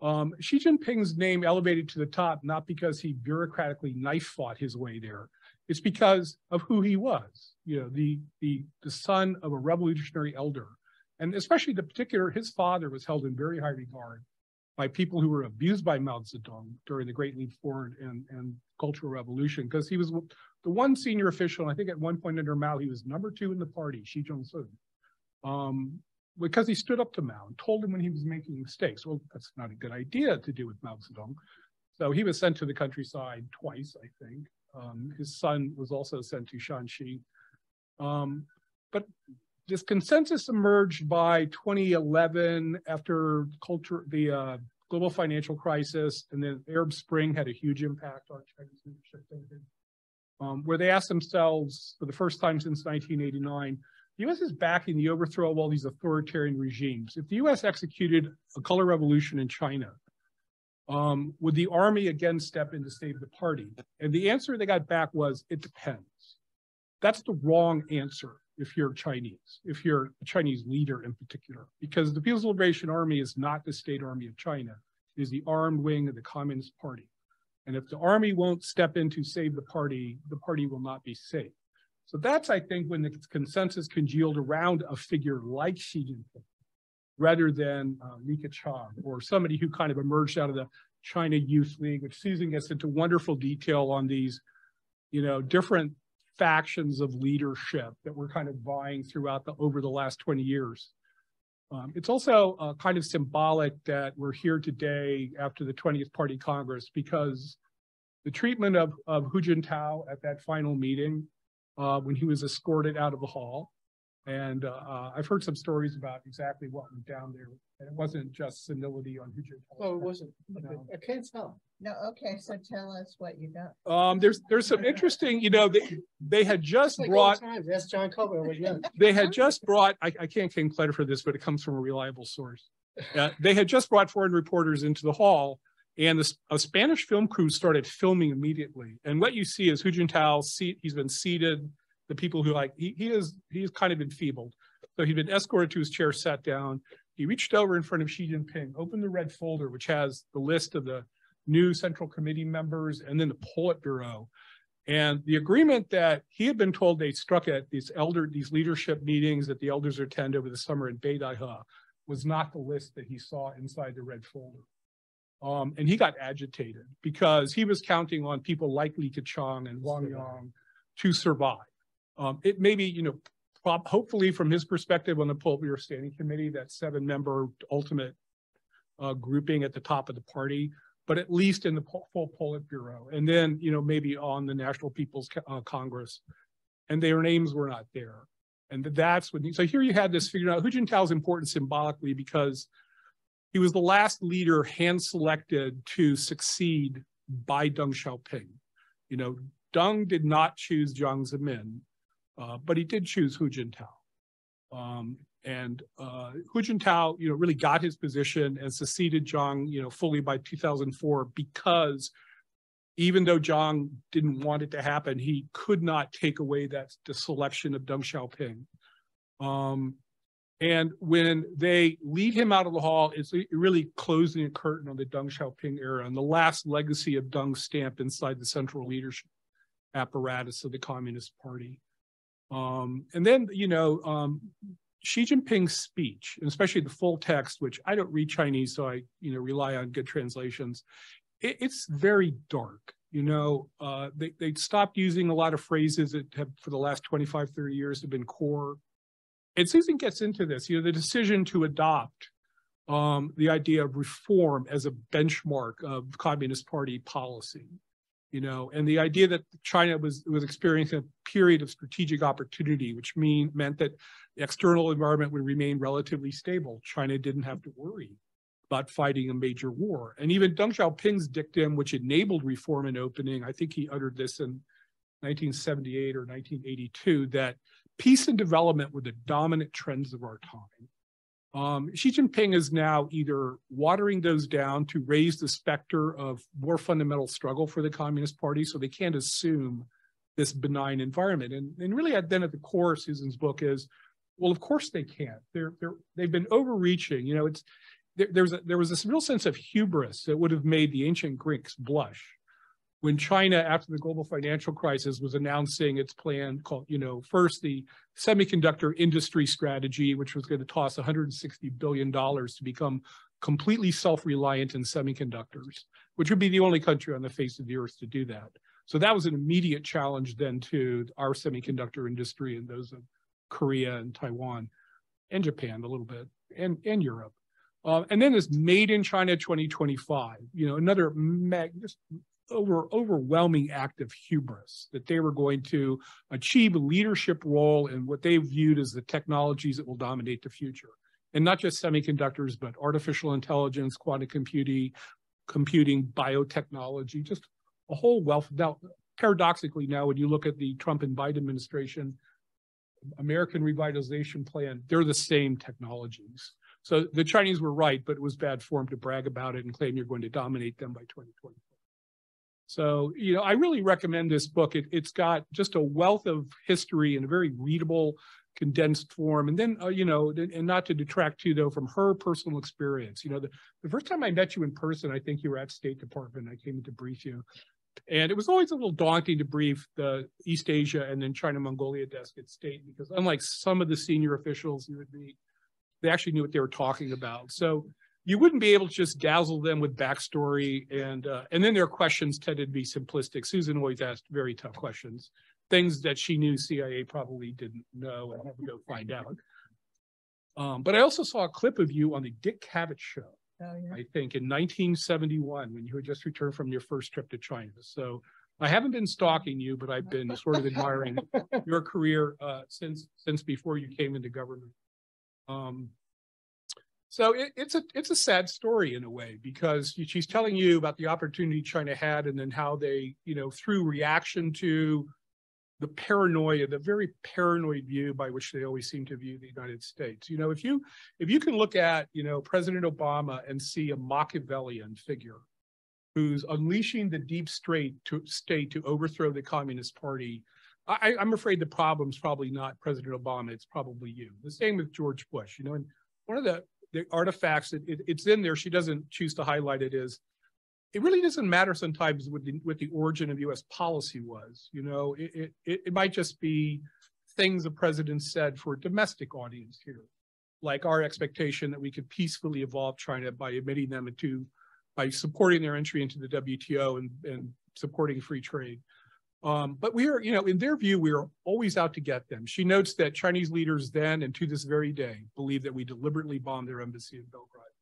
Speaker 4: Um, Xi Jinping's name elevated to the top, not because he bureaucratically knife fought his way there. It's because of who he was, you know, the, the, the son of a revolutionary elder. And especially the particular, his father was held in very high regard by people who were abused by Mao Zedong during the Great Leap Forward and, and Cultural Revolution, because he was the one senior official, I think at one point under Mao, he was number two in the party, Xi Zhongxun. Um, because he stood up to Mao and told him when he was making mistakes. Well, that's not a good idea to do with Mao Zedong. So he was sent to the countryside twice, I think. Um, his son was also sent to Shanxi. Um, but this consensus emerged by 2011 after culture, the uh, global financial crisis, and then Arab Spring had a huge impact on Chinese leadership thinking, um, where they asked themselves for the first time since 1989 the U.S. is backing the overthrow of all these authoritarian regimes. If the U.S. executed a color revolution in China, um, would the army again step in to save the party? And the answer they got back was, it depends. That's the wrong answer if you're Chinese, if you're a Chinese leader in particular, because the People's Liberation Army is not the state army of China. It is the armed wing of the Communist Party. And if the army won't step in to save the party, the party will not be safe. So that's, I think, when the consensus congealed around a figure like Xi Jinping, rather than uh, Keqiang or somebody who kind of emerged out of the China Youth League, which Susan gets into wonderful detail on these, you know, different factions of leadership that were kind of vying throughout the over the last 20 years. Um, it's also uh, kind of symbolic that we're here today after the 20th Party Congress because the treatment of, of Hu Jintao at that final meeting uh, when he was escorted out of the hall. And uh, uh, I've heard some stories about exactly what went down there. And it wasn't just senility on Hujan.
Speaker 1: Oh, it wasn't. No. I can't tell.
Speaker 2: No, okay, so tell us what you got.
Speaker 4: Um, there's there's some interesting, you know, they, they had just like brought.
Speaker 1: That's John Coburn was young.
Speaker 4: They had just brought. I, I can't claim credit for this, but it comes from a reliable source. Uh, they had just brought foreign reporters into the hall, and the, a Spanish film crew started filming immediately. And what you see is Hu Jintao, seat, he's been seated. The people who like, he, he is, he's kind of enfeebled. So he'd been escorted to his chair, sat down. He reached over in front of Xi Jinping, opened the red folder, which has the list of the new Central Committee members and then the Politburo. And the agreement that he had been told they struck at these elder, these leadership meetings that the elders attend over the summer in Beidaihe was not the list that he saw inside the red folder. Um, and he got agitated because he was counting on people like Li Keqiang and Wang Yang to survive. Um, it may be, you know, prop, hopefully from his perspective on the Politburo Standing Committee, that seven-member ultimate uh, grouping at the top of the party, but at least in the full Politburo, and then, you know, maybe on the National People's uh, Congress, and their names were not there. And that's when, so here you had this figured out. Hu Jintao is important symbolically because he was the last leader hand selected to succeed by Deng Xiaoping. You know, Deng did not choose Jiang Zemin, uh, but he did choose Hu Jintao. Um, and uh, Hu Jintao, you know, really got his position and succeeded Jiang, you know, fully by 2004 because even though Jiang didn't want it to happen, he could not take away that the selection of Deng Xiaoping. Um, and when they lead him out of the hall, it's really closing a curtain on the Deng Xiaoping era and the last legacy of Deng's stamp inside the central leadership apparatus of the Communist Party. Um, and then, you know, um, Xi Jinping's speech, and especially the full text, which I don't read Chinese, so I, you know, rely on good translations. It, it's very dark. You know, uh, they, they stopped using a lot of phrases that have, for the last 25, 30 years, have been core and Susan gets into this, you know, the decision to adopt um, the idea of reform as a benchmark of Communist Party policy, you know, and the idea that China was was experiencing a period of strategic opportunity, which mean meant that the external environment would remain relatively stable. China didn't have to worry about fighting a major war. And even Deng Xiaoping's dictum, which enabled reform and opening, I think he uttered this in 1978 or 1982, that peace and development were the dominant trends of our time. Um, Xi Jinping is now either watering those down to raise the specter of more fundamental struggle for the Communist Party, so they can't assume this benign environment. And, and really, then at the core Susan's book is, well, of course they can't. They're they're they've been overreaching. You know, it's there, there was a, there was this real sense of hubris that would have made the ancient Greeks blush when China, after the global financial crisis, was announcing its plan called, you know, first the semiconductor industry strategy, which was going to toss 160 billion dollars to become completely self-reliant in semiconductors, which would be the only country on the face of the earth to do that. So that was an immediate challenge then to our semiconductor industry and those of Korea and Taiwan and Japan a little bit and, and Europe. Uh, and then this Made in China 2025, you know, another mag- over overwhelming act of hubris that they were going to achieve a leadership role in what they viewed as the technologies that will dominate the future. And not just semiconductors, but artificial intelligence, quantum computing, computing, biotechnology, just a whole wealth. Now, paradoxically, now when you look at the Trump and Biden administration, American Revitalization Plan, they're the same technologies. So the Chinese were right, but it was bad form to brag about it and claim you're going to dominate them by 2020. So, you know, I really recommend this book. It, has got just a wealth of history in a very readable, condensed form. And then, uh, you know, and not to detract too, though, from her personal experience. You know, the, the first time I met you in person, I think you were at State Department. I came to brief you. And it was always a little daunting to brief the East Asia and then China Mongolia desk at State because unlike some of the senior officials you would be, they actually knew what they were talking about. So you wouldn't be able to just dazzle them with backstory and uh, and then their questions tended to be simplistic. Susan always asked very tough questions, things that she knew CIA probably didn't know and had to go find out. Um, but I also saw a clip of you on the Dick Cavett show Oh, yeah. I think, in 1971 when you had just returned from your first trip to China. So I haven't been stalking you, but I've been sort of admiring your career uh, since since before you came into government. Um, so it, it's a it's a sad story in a way because she's telling you about the opportunity China had and then how they, you know, through reaction to the paranoia, the very paranoid view by which they always seem to view the United States. You know, if you if you can look at, you know, President Obama and see a Machiavellian figure who's unleashing the deep state to state to overthrow the Communist Party, I, I'm afraid the problem's probably not President Obama, it's probably you. The same with George Bush, you know, and one of the the artifacts that it, it's in there, she doesn't choose to highlight it is it really doesn't matter sometimes what the, what the origin of U.S. policy was. You know, it, it, it might just be things the president said for a domestic audience here, like our expectation that we could peacefully evolve China by admitting them into, by supporting their entry into the WTO and, and supporting free trade. Um, but we are, you know, in their view, we are always out to get them. She notes that Chinese leaders then and to this very day believe that we deliberately bombed their embassy in Belgrade,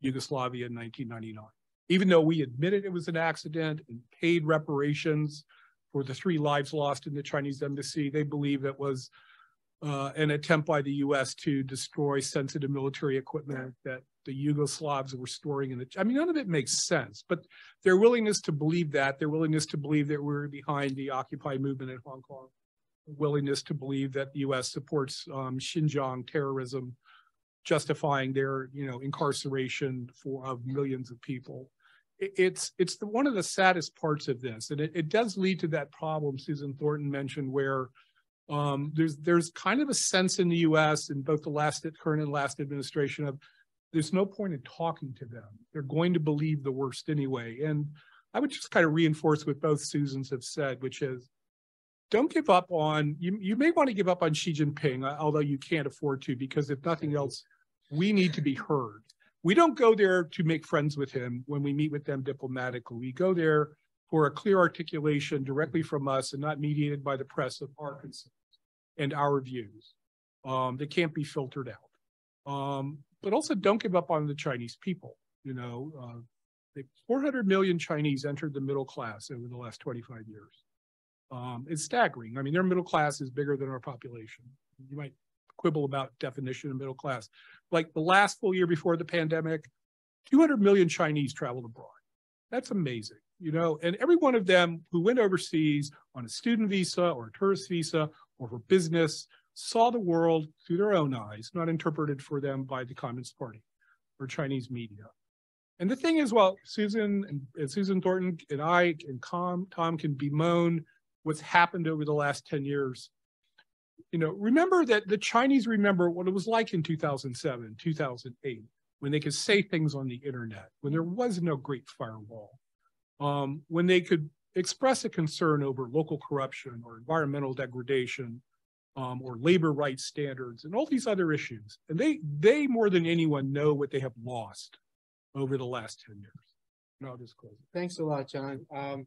Speaker 4: Yugoslavia in 1999 even though we admitted it was an accident and paid reparations for the three lives lost in the Chinese embassy, they believe it was uh, an attempt by the U.S. to destroy sensitive military equipment that the Yugoslavs were storing in the. I mean, none of it makes sense, but their willingness to believe that, their willingness to believe that we are behind the Occupy movement in Hong Kong, willingness to believe that the U.S. supports um, Xinjiang terrorism, justifying their, you know, incarceration for of millions of people it's it's the, one of the saddest parts of this, and it, it does lead to that problem Susan Thornton mentioned, where um, there's there's kind of a sense in the U.S. in both the last current and last administration of there's no point in talking to them. They're going to believe the worst anyway. And I would just kind of reinforce what both Susans have said, which is don't give up on you. You may want to give up on Xi Jinping, although you can't afford to, because if nothing else, we need to be heard we don't go there to make friends with him when we meet with them diplomatically. We go there for a clear articulation directly from us and not mediated by the press of our concerns and our views. Um, they can't be filtered out. Um, but also don't give up on the Chinese people. You know, uh, 400 million Chinese entered the middle class over the last 25 years. Um, it's staggering. I mean, their middle class is bigger than our population. You might quibble about definition of middle class. Like the last full year before the pandemic, 200 million Chinese traveled abroad. That's amazing, you know, and every one of them who went overseas on a student visa or a tourist visa or for business saw the world through their own eyes, not interpreted for them by the Communist Party or Chinese media. And the thing is, well, Susan and, and Susan Thornton and I and Tom, Tom can bemoan what's happened over the last 10 years you know, remember that the Chinese remember what it was like in 2007, 2008. when they could say things on the internet, when there was no great firewall, um, when they could express a concern over local corruption or environmental degradation um, or labor rights standards and all these other issues. And they, they more than anyone know what they have lost over the last 10 years. No, I'll just close.
Speaker 1: Thanks a lot, John. Um,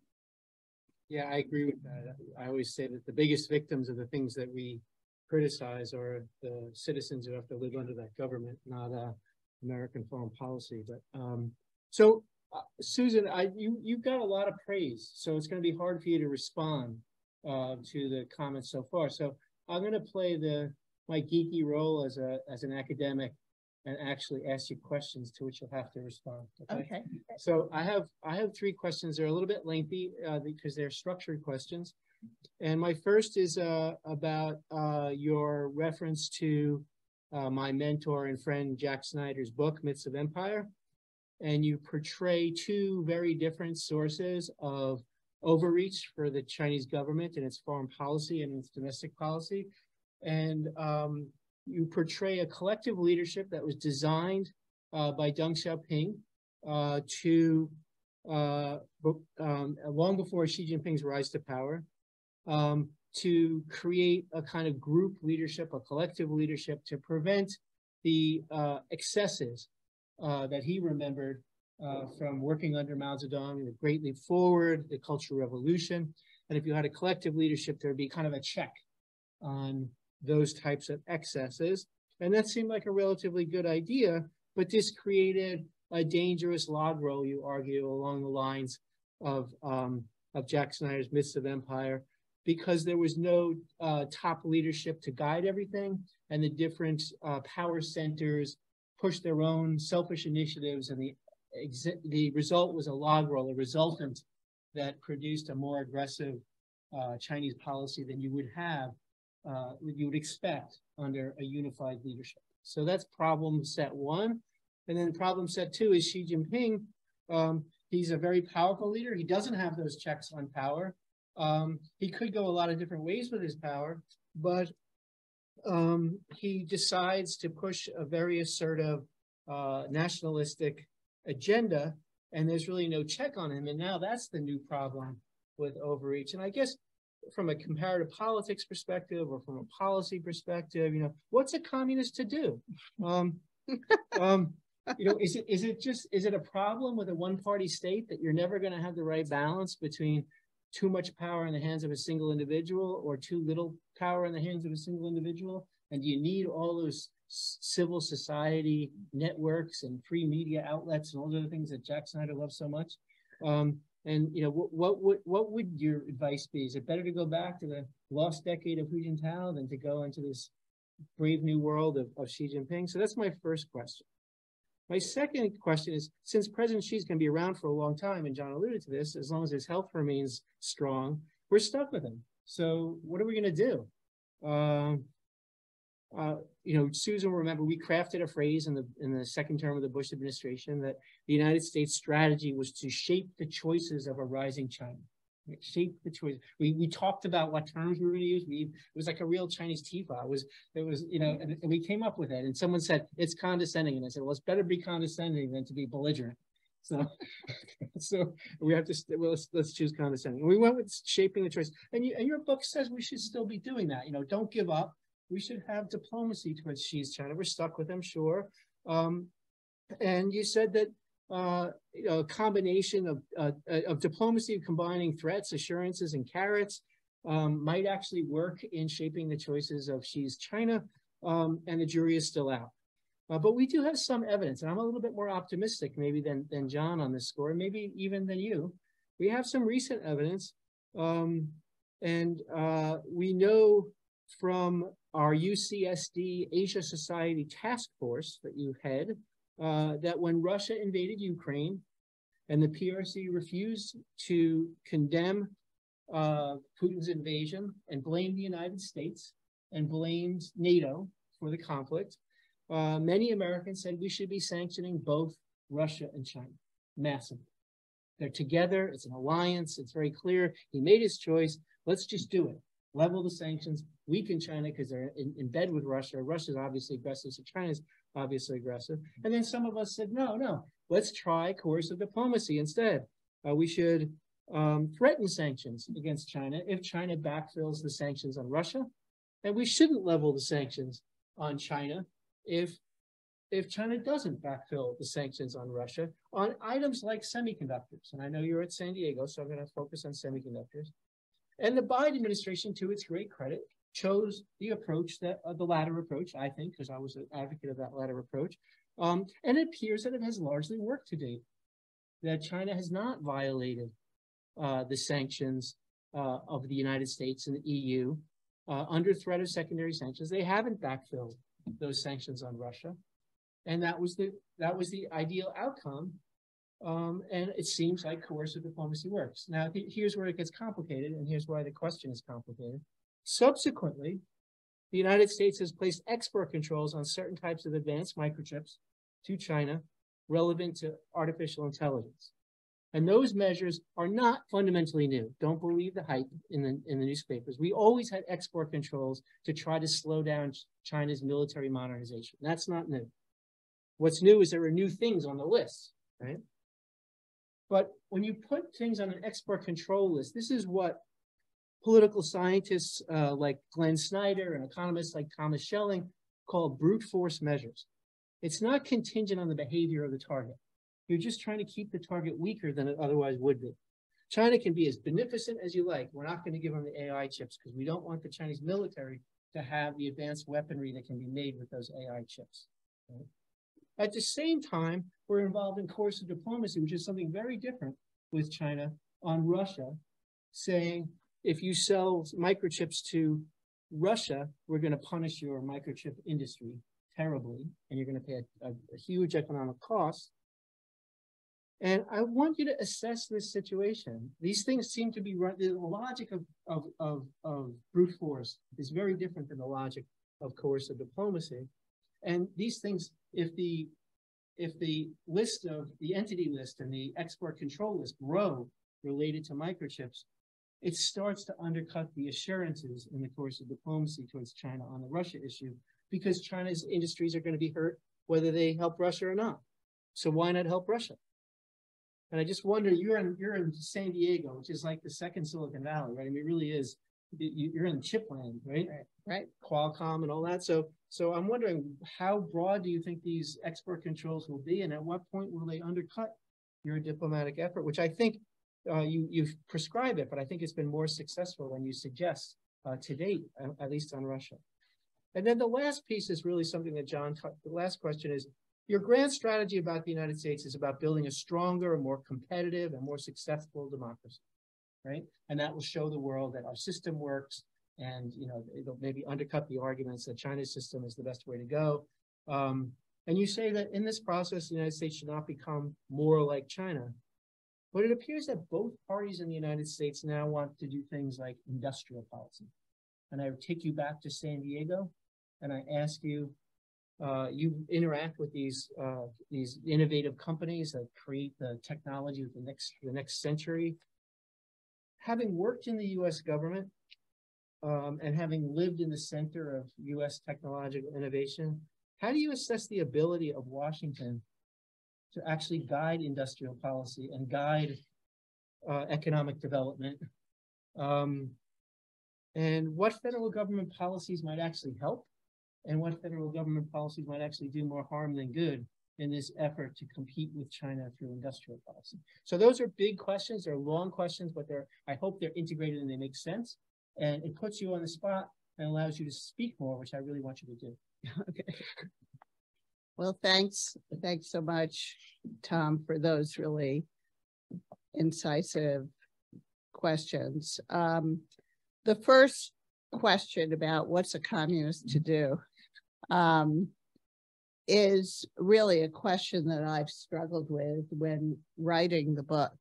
Speaker 1: yeah, I agree with that. I always say that the biggest victims of the things that we criticize are the citizens who have to live under that government, not uh, American foreign policy. But um, so, uh, Susan, I you you got a lot of praise, so it's going to be hard for you to respond uh, to the comments so far. So I'm going to play the my geeky role as a as an academic and actually ask you questions to which you'll have to respond. Okay.
Speaker 2: Okay.
Speaker 1: So I have I have three questions. They're a little bit lengthy uh, because they're structured questions. And my first is uh, about uh, your reference to uh, my mentor and friend Jack Snyder's book, Myths of Empire. And you portray two very different sources of overreach for the Chinese government and its foreign policy and its domestic policy. And um, you portray a collective leadership that was designed uh, by Deng Xiaoping uh, to uh, um, long before Xi Jinping's rise to power, um, to create a kind of group leadership, a collective leadership to prevent the uh, excesses uh, that he remembered uh, from working under Mao Zedong, the Great Leap Forward, the Cultural Revolution. And if you had a collective leadership, there'd be kind of a check on those types of excesses. And that seemed like a relatively good idea, but this created a dangerous log roll, you argue, along the lines of, um, of Jack Snyder's Myths of Empire, because there was no uh, top leadership to guide everything, and the different uh, power centers pushed their own selfish initiatives, and the the result was a log roll, a resultant that produced a more aggressive uh, Chinese policy than you would have uh, you would expect under a unified leadership. So that's problem set one. And then problem set two is Xi Jinping. Um, he's a very powerful leader. He doesn't have those checks on power. Um, he could go a lot of different ways with his power, but um, he decides to push a very assertive uh, nationalistic agenda, and there's really no check on him. And now that's the new problem with overreach. And I guess from a comparative politics perspective or from a policy perspective, you know, what's a communist to do? Um, um, you know, is it is it just is it a problem with a one-party state that you're never going to have the right balance between too much power in the hands of a single individual or too little power in the hands of a single individual? And do you need all those civil society networks and free media outlets and all the other things that Jack Snyder loves so much? Um, and you know, what, what would what would your advice be? Is it better to go back to the lost decade of Hu Jintao than to go into this brave new world of, of Xi Jinping? So that's my first question. My second question is, since President Xi is going to be around for a long time, and John alluded to this, as long as his health remains strong, we're stuck with him. So what are we going to do? Um, uh, you know, Susan, remember we crafted a phrase in the in the second term of the Bush administration that the United States strategy was to shape the choices of a rising China. Shape the choice. We we talked about what terms we were going to use. We it was like a real Chinese tifa. It was it was you know, and, and we came up with it. And someone said it's condescending, and I said, well, it's better be condescending than to be belligerent. So, so we have to well, let's let's choose condescending. And we went with shaping the choice. And you and your book says we should still be doing that. You know, don't give up we should have diplomacy towards Xi's China. We're stuck with them, sure. Um, and you said that uh, a combination of, uh, of diplomacy combining threats, assurances, and carrots um, might actually work in shaping the choices of Xi's China, um, and the jury is still out. Uh, but we do have some evidence, and I'm a little bit more optimistic maybe than, than John on this score, maybe even than you. We have some recent evidence, um, and uh, we know from our UCSD Asia Society Task Force that you head uh, that when Russia invaded Ukraine and the PRC refused to condemn uh, Putin's invasion and blame the United States and blamed NATO for the conflict, uh, many Americans said we should be sanctioning both Russia and China massively. They're together, it's an alliance, it's very clear. He made his choice. Let's just do it level the sanctions, weaken China because they're in, in, bed with Russia. Russia's obviously aggressive, so China's obviously aggressive. And then some of us said, no, no, let's try coercive diplomacy instead. Uh, we should um, threaten sanctions against China if China backfills the sanctions on Russia. And we shouldn't level the sanctions on China if if China doesn't backfill the sanctions on Russia on items like semiconductors. And I know you're at San Diego, so I'm going to focus on semiconductors. And the Biden administration, to its great credit, chose the approach that uh, the latter approach, I think, because I was an advocate of that latter approach. Um, and it appears that it has largely worked to date, that China has not violated uh, the sanctions uh, of the United States and the EU uh, under threat of secondary sanctions. They haven't backfilled those sanctions on Russia, and that was the that was the ideal outcome. Um, and it seems like coercive diplomacy works. Now, here's where it gets complicated, and here's why the question is complicated. Subsequently, the United States has placed export controls on certain types of advanced microchips to China relevant to artificial intelligence. And those measures are not fundamentally new. Don't believe the hype in the, in the newspapers. We always had export controls to try to slow down China's military modernization. That's not new. What's new is there are new things on the list, right? But when you put things on an export control list, this is what political scientists uh, like Glenn Snyder and economists like Thomas Schelling call brute force measures. It's not contingent on the behavior of the target. You're just trying to keep the target weaker than it otherwise would be. China can be as beneficent as you like. We're not going to give them the AI chips because we don't want the Chinese military to have the advanced weaponry that can be made with those AI chips. Right? At the same time, we're involved in coercive diplomacy, which is something very different with China on Russia, saying if you sell microchips to Russia, we're going to punish your microchip industry terribly, and you're going to pay a, a, a huge economic cost. And I want you to assess this situation. These things seem to be the logic of, of, of, of brute force is very different than the logic of coercive diplomacy. And these things, if the if the list of the entity list and the export control list grow related to microchips, it starts to undercut the assurances in the coercive diplomacy towards China on the Russia issue, because China's industries are going to be hurt whether they help Russia or not. So why not help Russia? And I just wonder, you're in you're in San Diego, which is like the second Silicon Valley, right? I mean, it really is. You're in chipland, right?
Speaker 2: Right. Right.
Speaker 1: Qualcomm and all that. So, so I'm wondering, how broad do you think these export controls will be, and at what point will they undercut your diplomatic effort? Which I think uh, you you prescribe it, but I think it's been more successful than you suggest uh, to date, at least on Russia. And then the last piece is really something that John. The last question is your grand strategy about the United States is about building a stronger, more competitive, and more successful democracy, right? And that will show the world that our system works, and you know it'll maybe undercut the arguments that China's system is the best way to go. Um, and you say that in this process, the United States should not become more like China. But it appears that both parties in the United States now want to do things like industrial policy. And I take you back to San Diego and I ask you, uh, you interact with these uh, these innovative companies that create the technology of the next the next century. Having worked in the U.S. government um, and having lived in the center of U.S. technological innovation, how do you assess the ability of Washington to actually guide industrial policy and guide uh, economic development? Um, and what federal government policies might actually help and what federal government policies might actually do more harm than good in this effort to compete with China through industrial policy. So those are big questions. They're long questions, but they're I hope they're integrated and they make sense. And it puts you on the spot and allows you to speak more, which I really want you to do. okay.
Speaker 2: Well, thanks. Thanks so much, Tom, for those really incisive questions. Um, the first question about what's a communist to do um, is really a question that I've struggled with when writing the book.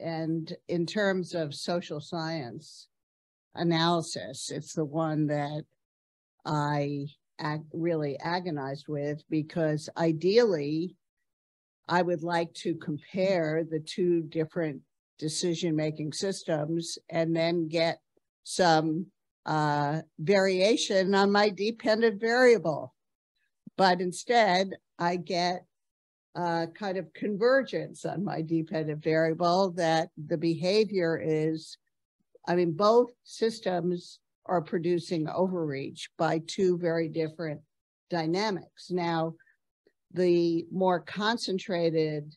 Speaker 2: And in terms of social science analysis, it's the one that I ag- really agonized with because ideally, I would like to compare the two different decision making systems and then get some uh, variation on my dependent variable. But instead, I get a kind of convergence on my dependent variable that the behavior is, I mean, both systems are producing overreach by two very different dynamics. Now, the more concentrated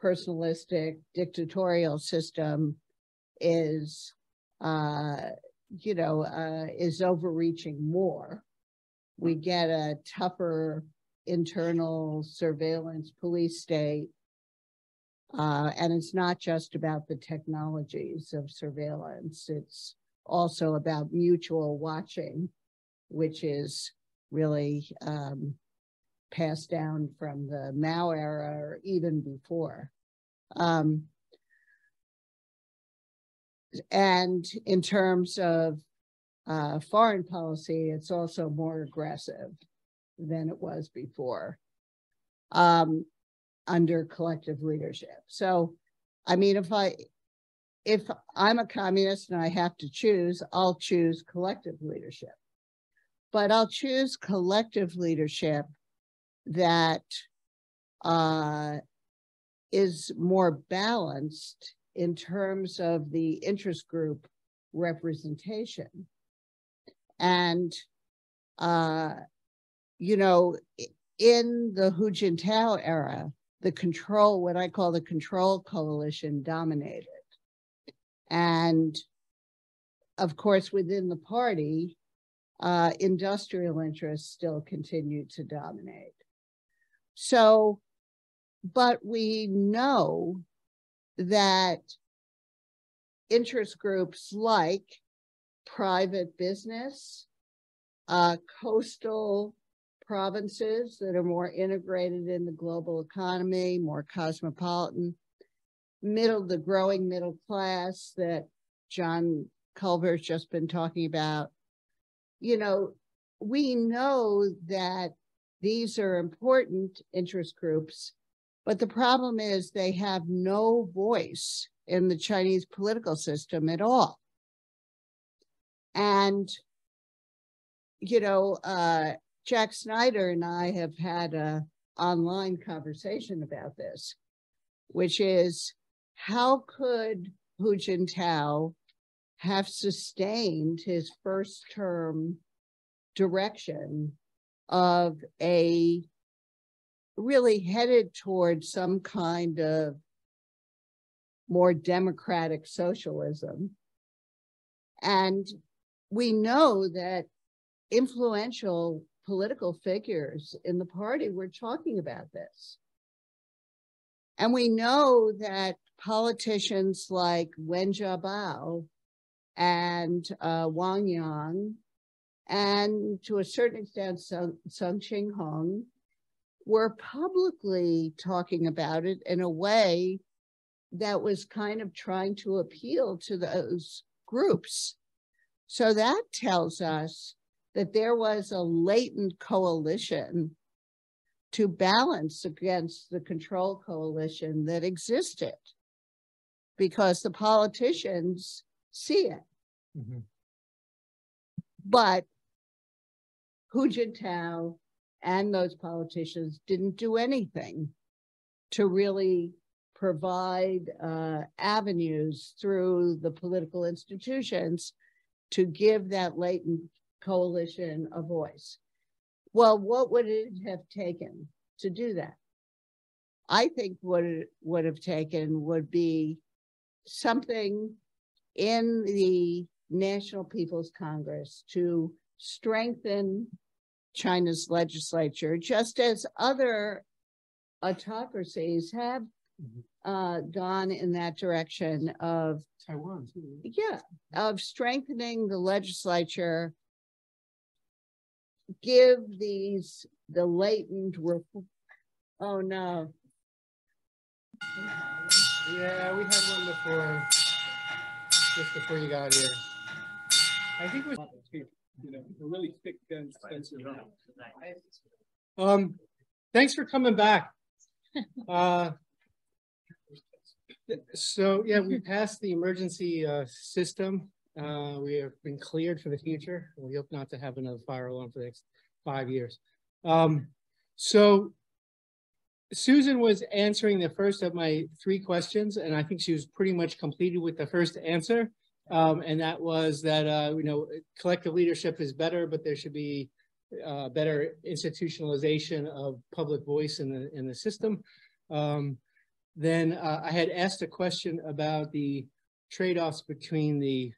Speaker 2: personalistic dictatorial system is uh, you know uh, is overreaching more we get a tougher internal surveillance police state uh, and it's not just about the technologies of surveillance it's also about mutual watching which is really um, passed down from the Mao era or even before. Um, and in terms of uh, foreign policy, it's also more aggressive than it was before um, under collective leadership. So, I mean, if I if I'm a communist and I have to choose, I'll choose collective leadership. But I'll choose collective leadership that uh, is more balanced in terms of the interest group representation. And, uh, you know, in the Hu Jintao era, the control, what I call the control coalition dominated. And of course, within the party, uh, industrial interests still continued to dominate. So, but we know that interest groups like private business, uh, coastal provinces that are more integrated in the global economy, more cosmopolitan, middle, the growing middle class that John Culver's just been talking about. You know, we know that these are important interest groups, but the problem is they have no voice in the Chinese political system at all. And, you know, uh, Jack Snyder and I have had a online conversation about this, which is how could Hu Jintao have sustained his first term direction of a really headed towards some kind of more democratic socialism. And we know that influential political figures in the party were talking about this. And we know that politicians like Wen Jiabao and uh, Wang Yang and to a certain extent, Sun, Sun Ching Hong were publicly talking about it in a way that was kind of trying to appeal to those groups. So that tells us that there was a latent coalition to balance against the control coalition that existed because the politicians see it. Mm-hmm. But Hu Jintao and those politicians didn't do anything to really provide uh, avenues through the political institutions to give that latent coalition a voice. Well, what would it have taken to do that? I think what it would have taken would be something in the National People's Congress to strengthen China's legislature, just as other autocracies have. Uh, gone in that direction of
Speaker 1: Taiwan, too.
Speaker 2: yeah, of strengthening the legislature, give these the latent. oh no.
Speaker 1: Yeah, we had one before, just before you got here. I think it was you know, a really thick, dense stencil. Um, thanks for coming back. Uh, so yeah, we passed the emergency uh, system. Uh, we have been cleared for the future. We hope not to have another fire alarm for the next five years. Um, so Susan was answering the first of my three questions, and I think she was pretty much completed with the first answer. Um, and that was that, uh, you know, collective leadership is better, but there should be uh, better institutionalization of public voice in the, in the system. Um, then uh, I had asked a question about the trade-offs between the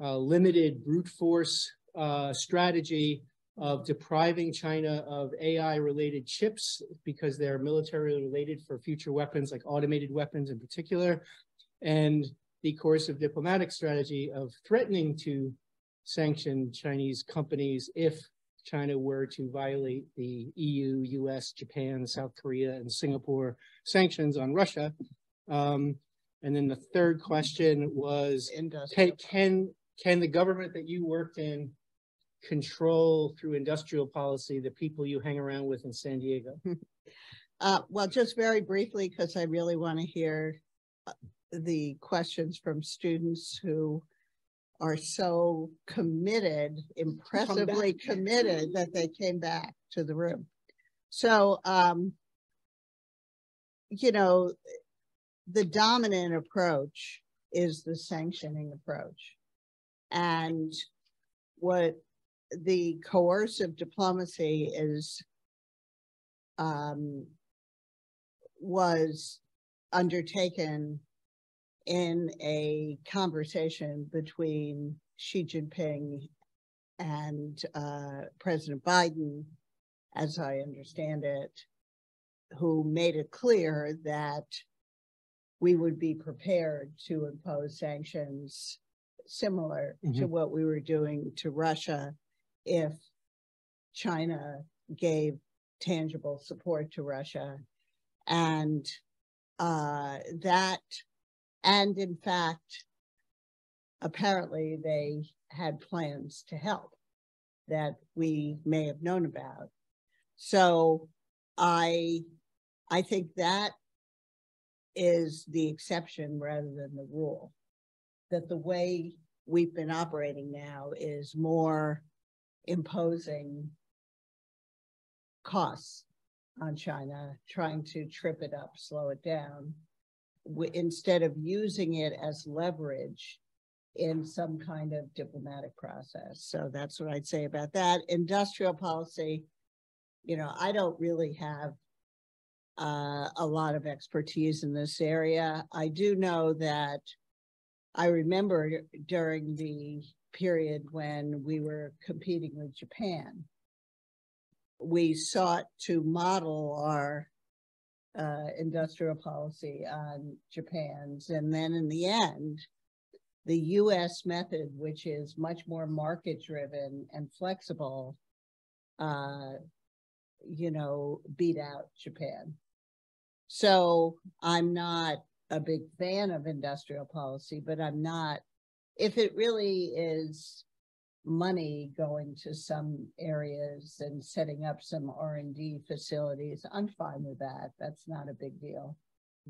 Speaker 1: uh, limited brute force uh, strategy of depriving China of AI related chips because they're military related for future weapons like automated weapons in particular, and the coercive diplomatic strategy of threatening to sanction Chinese companies if China were to violate the EU, US, Japan, South Korea, and Singapore sanctions on Russia. Um, and then the third question was, can, can, can the government that you worked in control through industrial policy the people you hang around with in San Diego?
Speaker 2: Uh, well, just very briefly, because I really want to hear uh, the questions from students who are so committed, impressively committed that they came back to the room. So, um, you know, the dominant approach is the sanctioning approach. And what the coercive diplomacy is um, was undertaken in a conversation between Xi Jinping and uh, President Biden, as I understand it, who made it clear that we would be prepared to impose sanctions similar mm-hmm. to what we were doing to Russia if China gave tangible support to Russia. And uh, that, and in fact, apparently they had plans to help that we may have known about. So I, I think that is the exception rather than the rule. That the way we've been operating now is more imposing costs on China, trying to trip it up, slow it down, instead of using it as leverage in some kind of diplomatic process. So that's what I'd say about that. Industrial policy, you know, I don't really have uh, a lot of expertise in this area. I do know that I remember during the period when we were competing with Japan, we sought to model our uh, industrial policy on Japan's. And then in the end, the US method, which is much more market driven and flexible, uh, you know, beat out Japan. So I'm not a big fan of industrial policy, but I'm not, if it really is money going to some areas and setting up some R&D facilities, I'm fine with that. That's not a big deal.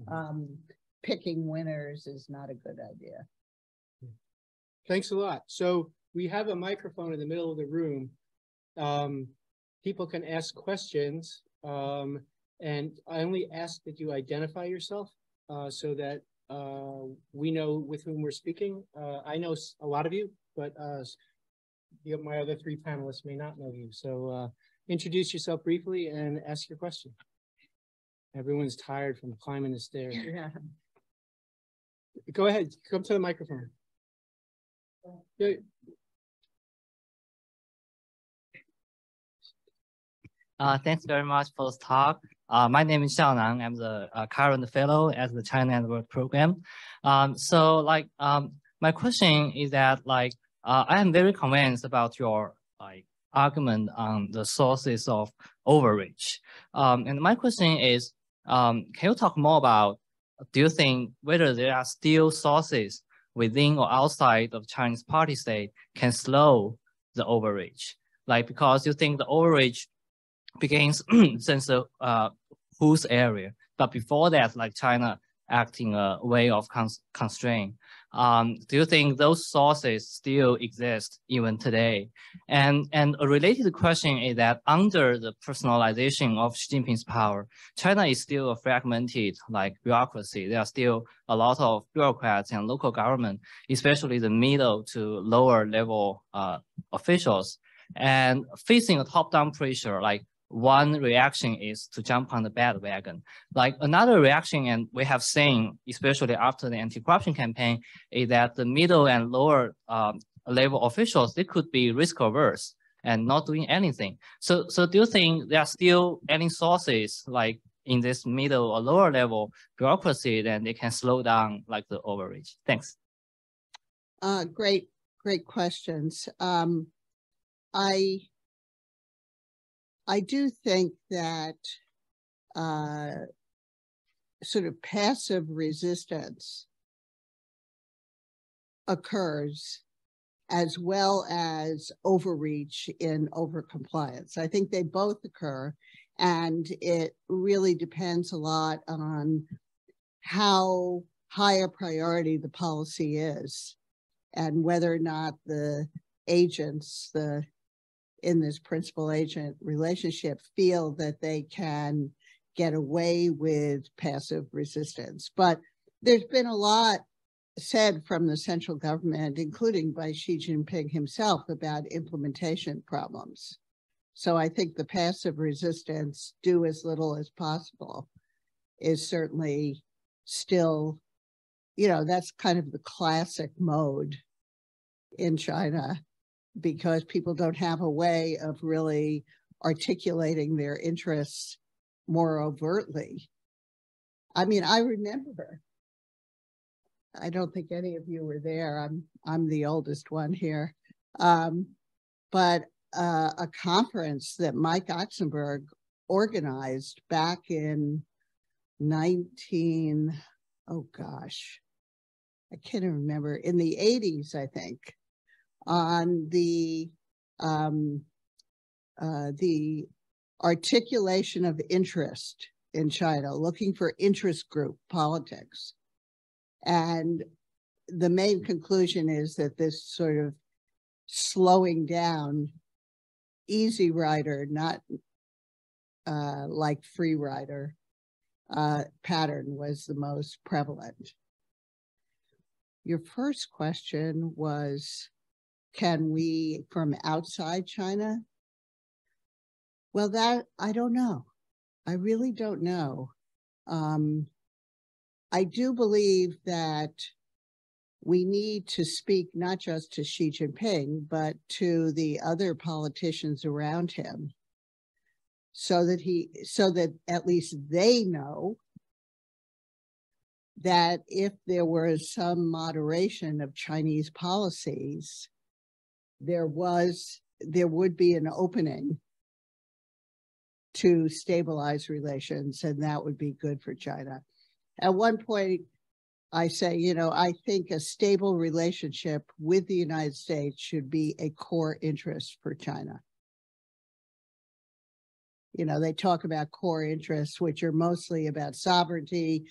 Speaker 2: Mm-hmm. Um, picking winners is not a good idea.
Speaker 1: Thanks a lot. So we have a microphone in the middle of the room. Um, people can ask questions. Um, and I only ask that you identify yourself uh, so that uh, we know with whom we're speaking. Uh, I know a lot of you, but my other three panelists may not know you. So uh, introduce yourself briefly and ask your question. Everyone's tired from climbing the stairs. Yeah. Go ahead, come to the microphone. Yeah.
Speaker 5: Uh, thanks very much for this talk. Uh, my name is Xiaonan. I'm the uh, current fellow at the China Network Program. Um, so like, um, my question is that like, uh, I am very convinced about your like argument on the sources of overreach. Um, and my question is, um, can you talk more about, do you think whether there are still sources within or outside of Chinese party state can slow the overreach? Like, because you think the overreach begins since the uh, Hu's era. But before that, like China acting a way of cons constraint. Um, do you think those sources still exist even today? And, and a related question is that under the personalization of Xi Jinping's power, China is still a fragmented like bureaucracy. There are still a lot of bureaucrats and local government, especially the middle to lower level uh, officials. And facing a top-down pressure like one reaction is to jump on the bandwagon. Like another reaction, and we have seen, especially after the anti-corruption campaign, is that the middle and lower um, level officials, they could be risk averse and not doing anything. So, so do you think there are still any sources like in this middle or lower level bureaucracy that they can slow down like the overreach? Thanks.
Speaker 2: Uh, great, great questions. Um, I I do think that uh, sort of passive resistance occurs as well as overreach in overcompliance. I think they both occur, and it really depends a lot on how high a priority the policy is and whether or not the agents, the in this principal agent relationship feel that they can get away with passive resistance. But there's been a lot said from the central government, including by Xi Jinping himself, about implementation problems. So I think the passive resistance, do as little as possible, is certainly still, you know, that's kind of the classic mode in China because people don't have a way of really articulating their interests more overtly. I mean, I remember. I don't think any of you were there. I'm I'm the oldest one here, um, but uh, a conference that Mike Oksenberg organized back in 19 oh gosh i can't remember in the 80s i think on the um, uh, the articulation of interest in China, looking for interest group politics. And the main conclusion is that this sort of slowing down, easy rider, not uh, like free rider uh, pattern was the most prevalent. Your first question was can we from outside China? Well, that I don't know. I really don't know. Um, I do believe that we need to speak not just to Xi Jinping, but to the other politicians around him so that he so that at least they know that if there was some moderation of Chinese policies, there was there would be an opening to stabilize relations and that would be good for China. At one point I say, you know, I think a stable relationship with the United States should be a core interest for China. You know, they talk about core interests, which are mostly about sovereignty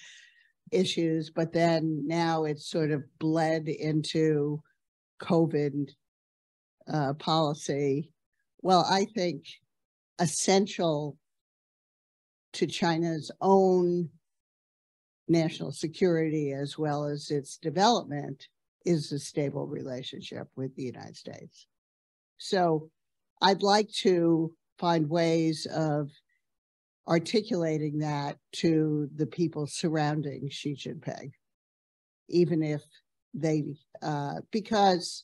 Speaker 2: issues, but then now it's sort of bled into COVID uh, policy, well, I think essential to China's own national security as well as its development is a stable relationship with the United States. So I'd like to find ways of articulating that to the people surrounding Xi Jinping, even if they, uh, because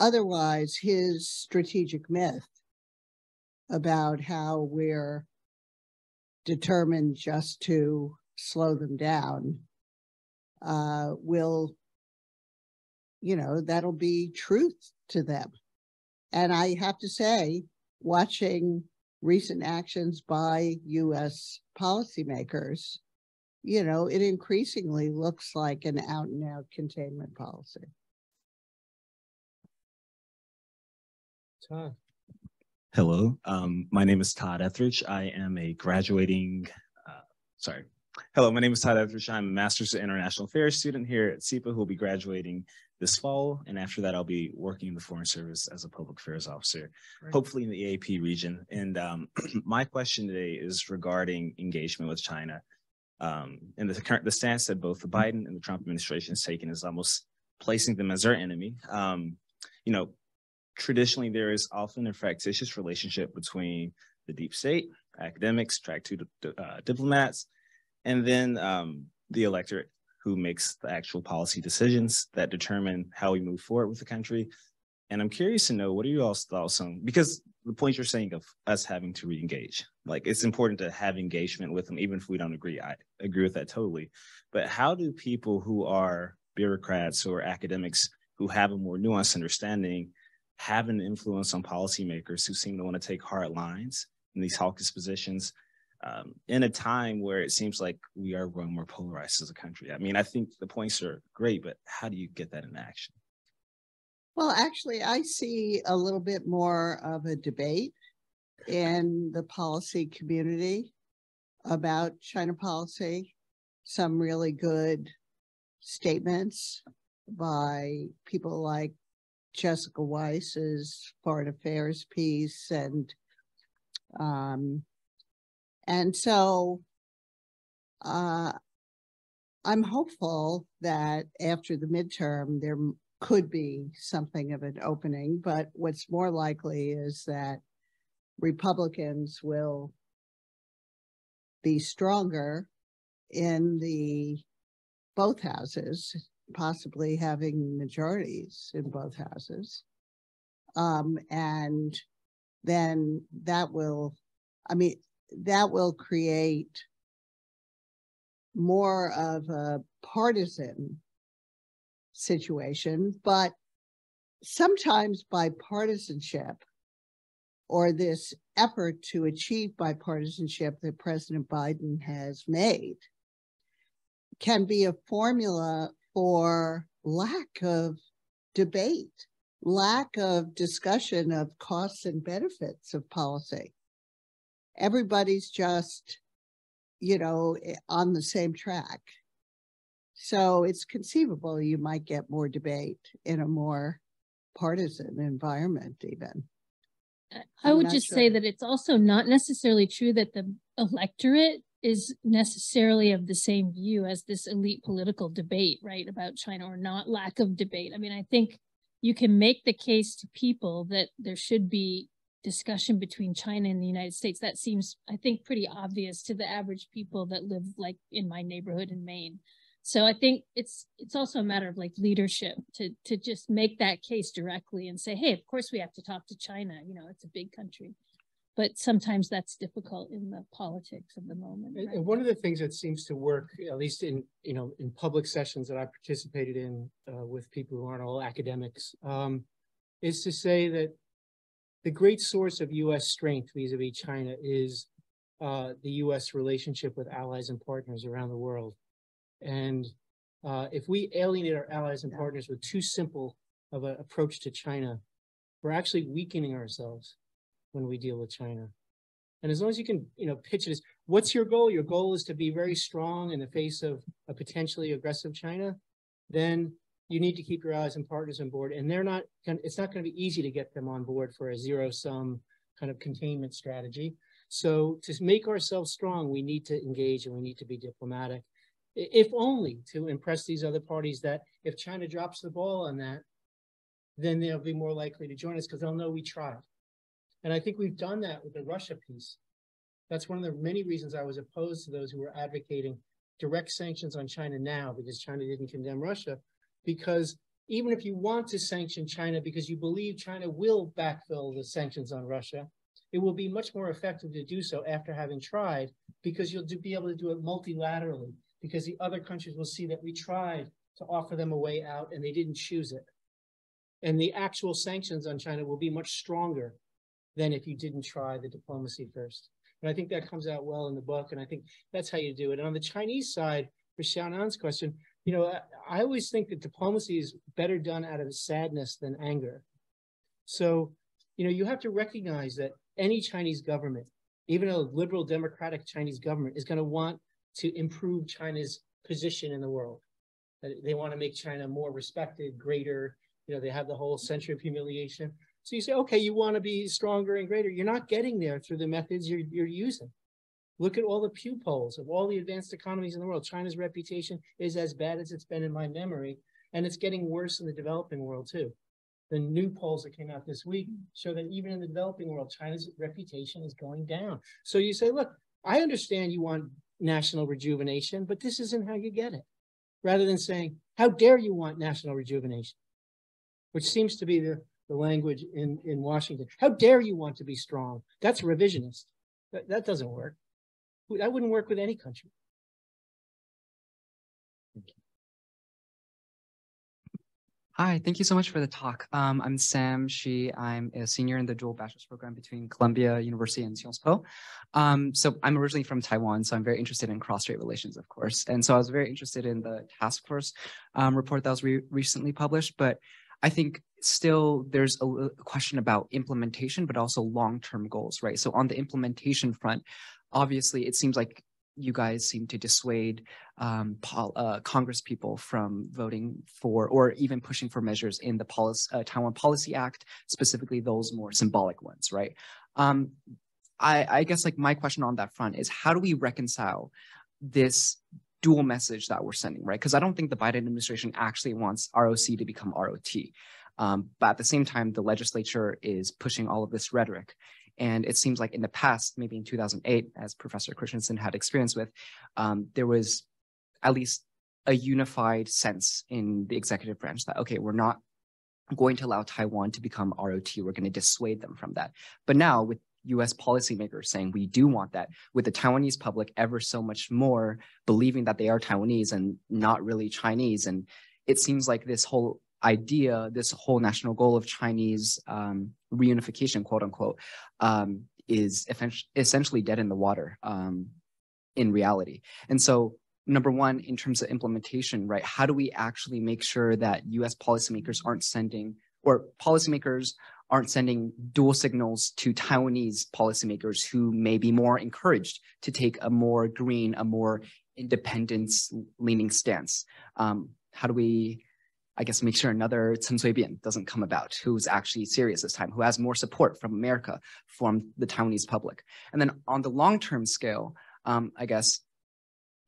Speaker 2: otherwise his strategic myth about how we're determined just to slow them down uh, will, you know, that'll be truth to them. And I have to say, watching recent actions by US policymakers, you know, it increasingly looks like an out and out containment policy.
Speaker 6: Todd. Hello, um, my name is Todd Etheridge. I am a graduating, uh, sorry,
Speaker 7: Hello, my name is Todd Etheridge. I'm a Master's of International Affairs student here at SIPA who will be graduating this fall. And after that, I'll be working in the Foreign Service as a public affairs officer,
Speaker 1: Great.
Speaker 7: hopefully in the EAP region. And um, my question today is regarding engagement with China. Um, and the current the stance that both the Biden and the Trump administration has taken is almost placing them as their enemy. Um, you know, traditionally there is often a factitious relationship between the deep state, academics, track two uh, diplomats, and then um, the electorate who makes the actual policy decisions that determine how we move forward with the country. And I'm curious to know what are you all's thoughts on because the point you're saying of us having to re-engage, like it's important to have engagement with them, even if we don't agree. I agree with that totally. But how do people who are bureaucrats or academics who have a more nuanced understanding have an influence on policymakers who seem to want to take hard lines in these hawkish positions um, in a time where it seems like we are growing more polarized as a country. I mean, I think the points are great, but how do you get that in action?
Speaker 2: Well, actually, I see a little bit more of a debate in the policy community about China policy. Some really good statements by people like Jessica Weiss's foreign affairs piece and um, and so uh, I'm hopeful that after the midterm, there could be something of an opening, but what's more likely is that Republicans will be stronger in the both houses, possibly having majorities in both houses. Um, and then that will, I mean, that will create more of a partisan situation, but sometimes bipartisanship or this effort to achieve bipartisanship that President Biden has made can be a formula for lack of debate, lack of discussion of costs and benefits of policy. Everybody's just, you know, eh, on the same track. So it's conceivable you might get more debate in a more partisan environment, even.
Speaker 3: I
Speaker 2: I'm
Speaker 3: would just
Speaker 2: sure.
Speaker 3: say that it's also not necessarily true that the electorate is necessarily of the same view as this elite political debate, right, about China or not lack of debate. I mean, I think you can make the case to people that there should be discussion between China and the United States. That seems, I think, pretty obvious to the average people that live like in my neighborhood in Maine. So I think it's it's also a matter of like leadership to to just make that case directly and say, hey, of course we have to talk to China. You know, it's a big country, but sometimes that's difficult in the politics of the moment.
Speaker 1: And,
Speaker 3: right?
Speaker 1: one of the things that seems to work, at least in, you know, in public sessions that I participated in uh, with people who aren't all academics, um, is to say that the great source of U.S. strength vis-a-vis China is uh, the U.S. relationship with allies and partners around the world. And uh, if we alienate our allies and partners with too simple of an approach to China, we're actually weakening ourselves when we deal with China. And as long as you can, you know, pitch it as, what's your goal? Your goal is to be very strong in the face of a potentially aggressive China. Then you need to keep your allies and partners on board. And they're not, it's not going to be easy to get them on board for a zero sum kind of containment strategy. So to make ourselves strong, we need to engage and we need to be diplomatic, if only to impress these other parties that if China drops the ball on that, then they'll be more likely to join us because they'll know we tried. And I think we've done that with the Russia piece. That's one of the many reasons I was opposed to those who were advocating direct sanctions on China now because China didn't condemn Russia. Because even if you want to sanction China because you believe China will backfill the sanctions on Russia, it will be much more effective to do so after having tried because you'll do, be able to do it multilaterally because the other countries will see that we tried to offer them a way out and they didn't choose it. And the actual sanctions on China will be much stronger than if you didn't try the diplomacy first. And I think that comes out well in the book, and I think that's how you do it. And on the Chinese side, for Xiaonan's question, you know, I, I always think that diplomacy is better done out of sadness than anger. So, you know, you have to recognize that any Chinese government, even a liberal democratic Chinese government, is going to want to improve China's position in the world. They want to make China more respected, greater. You know, they have the whole century of humiliation. So you say, okay, you want to be stronger and greater. You're not getting there through the methods you're, you're using. Look at all the Pew polls of all the advanced economies in the world. China's reputation is as bad as it's been in my memory, and it's getting worse in the developing world too. The new polls that came out this week show that even in the developing world, China's reputation is going down. So you say, look, I understand you want national rejuvenation, but this isn't how you get it. Rather than saying, how dare you want national rejuvenation, which seems to be the, the language in, in Washington. How dare you want to be strong? That's revisionist. That, that doesn't work. That wouldn't work with any country.
Speaker 8: Hi, thank you so much for the talk. Um, I'm Sam Shi. I'm a senior in the dual bachelor's program between Columbia University and Sciences Po. Um, so I'm originally from Taiwan, so I'm very interested in cross-strait relations, of course. And so I was very interested in the task force um, report that was re recently published, but I think still there's a question about implementation, but also long-term goals, right? So on the implementation front, obviously it seems like you guys seem to dissuade um, pol- uh, Congress people from voting for or even pushing for measures in the uh, Taiwan Policy Act, specifically those more symbolic ones, right? Um, I, I guess like my question on that front is how do we reconcile this dual message that we're sending, right? Because I don't think the Biden administration actually wants ROC to become ROT. Um, but at the same time, the legislature is pushing all of this rhetoric. And it seems like in the past, maybe in 2008, as Professor Christensen had experience with, um, there was at least a unified sense in the executive branch that, okay, we're not going to allow Taiwan to become ROT. We're going to dissuade them from that. But now with US policymakers saying we do want that, with the Taiwanese public ever so much more believing that they are Taiwanese and not really Chinese. And it seems like this whole idea, this whole national goal of Chinese um, reunification, quote unquote, um, is essentially dead in the water um, in reality. And so, number one, in terms of implementation, right, how do we actually make sure that US policymakers aren't sending, or policymakers aren't sending dual signals to Taiwanese policymakers who may be more encouraged to take a more green, a more independence leaning stance? Um, how do we I guess make sure another Chen Shui-bian doesn't come about, who's actually serious this time, who has more support from America, from the Taiwanese public. And then on the long-term scale, um, I guess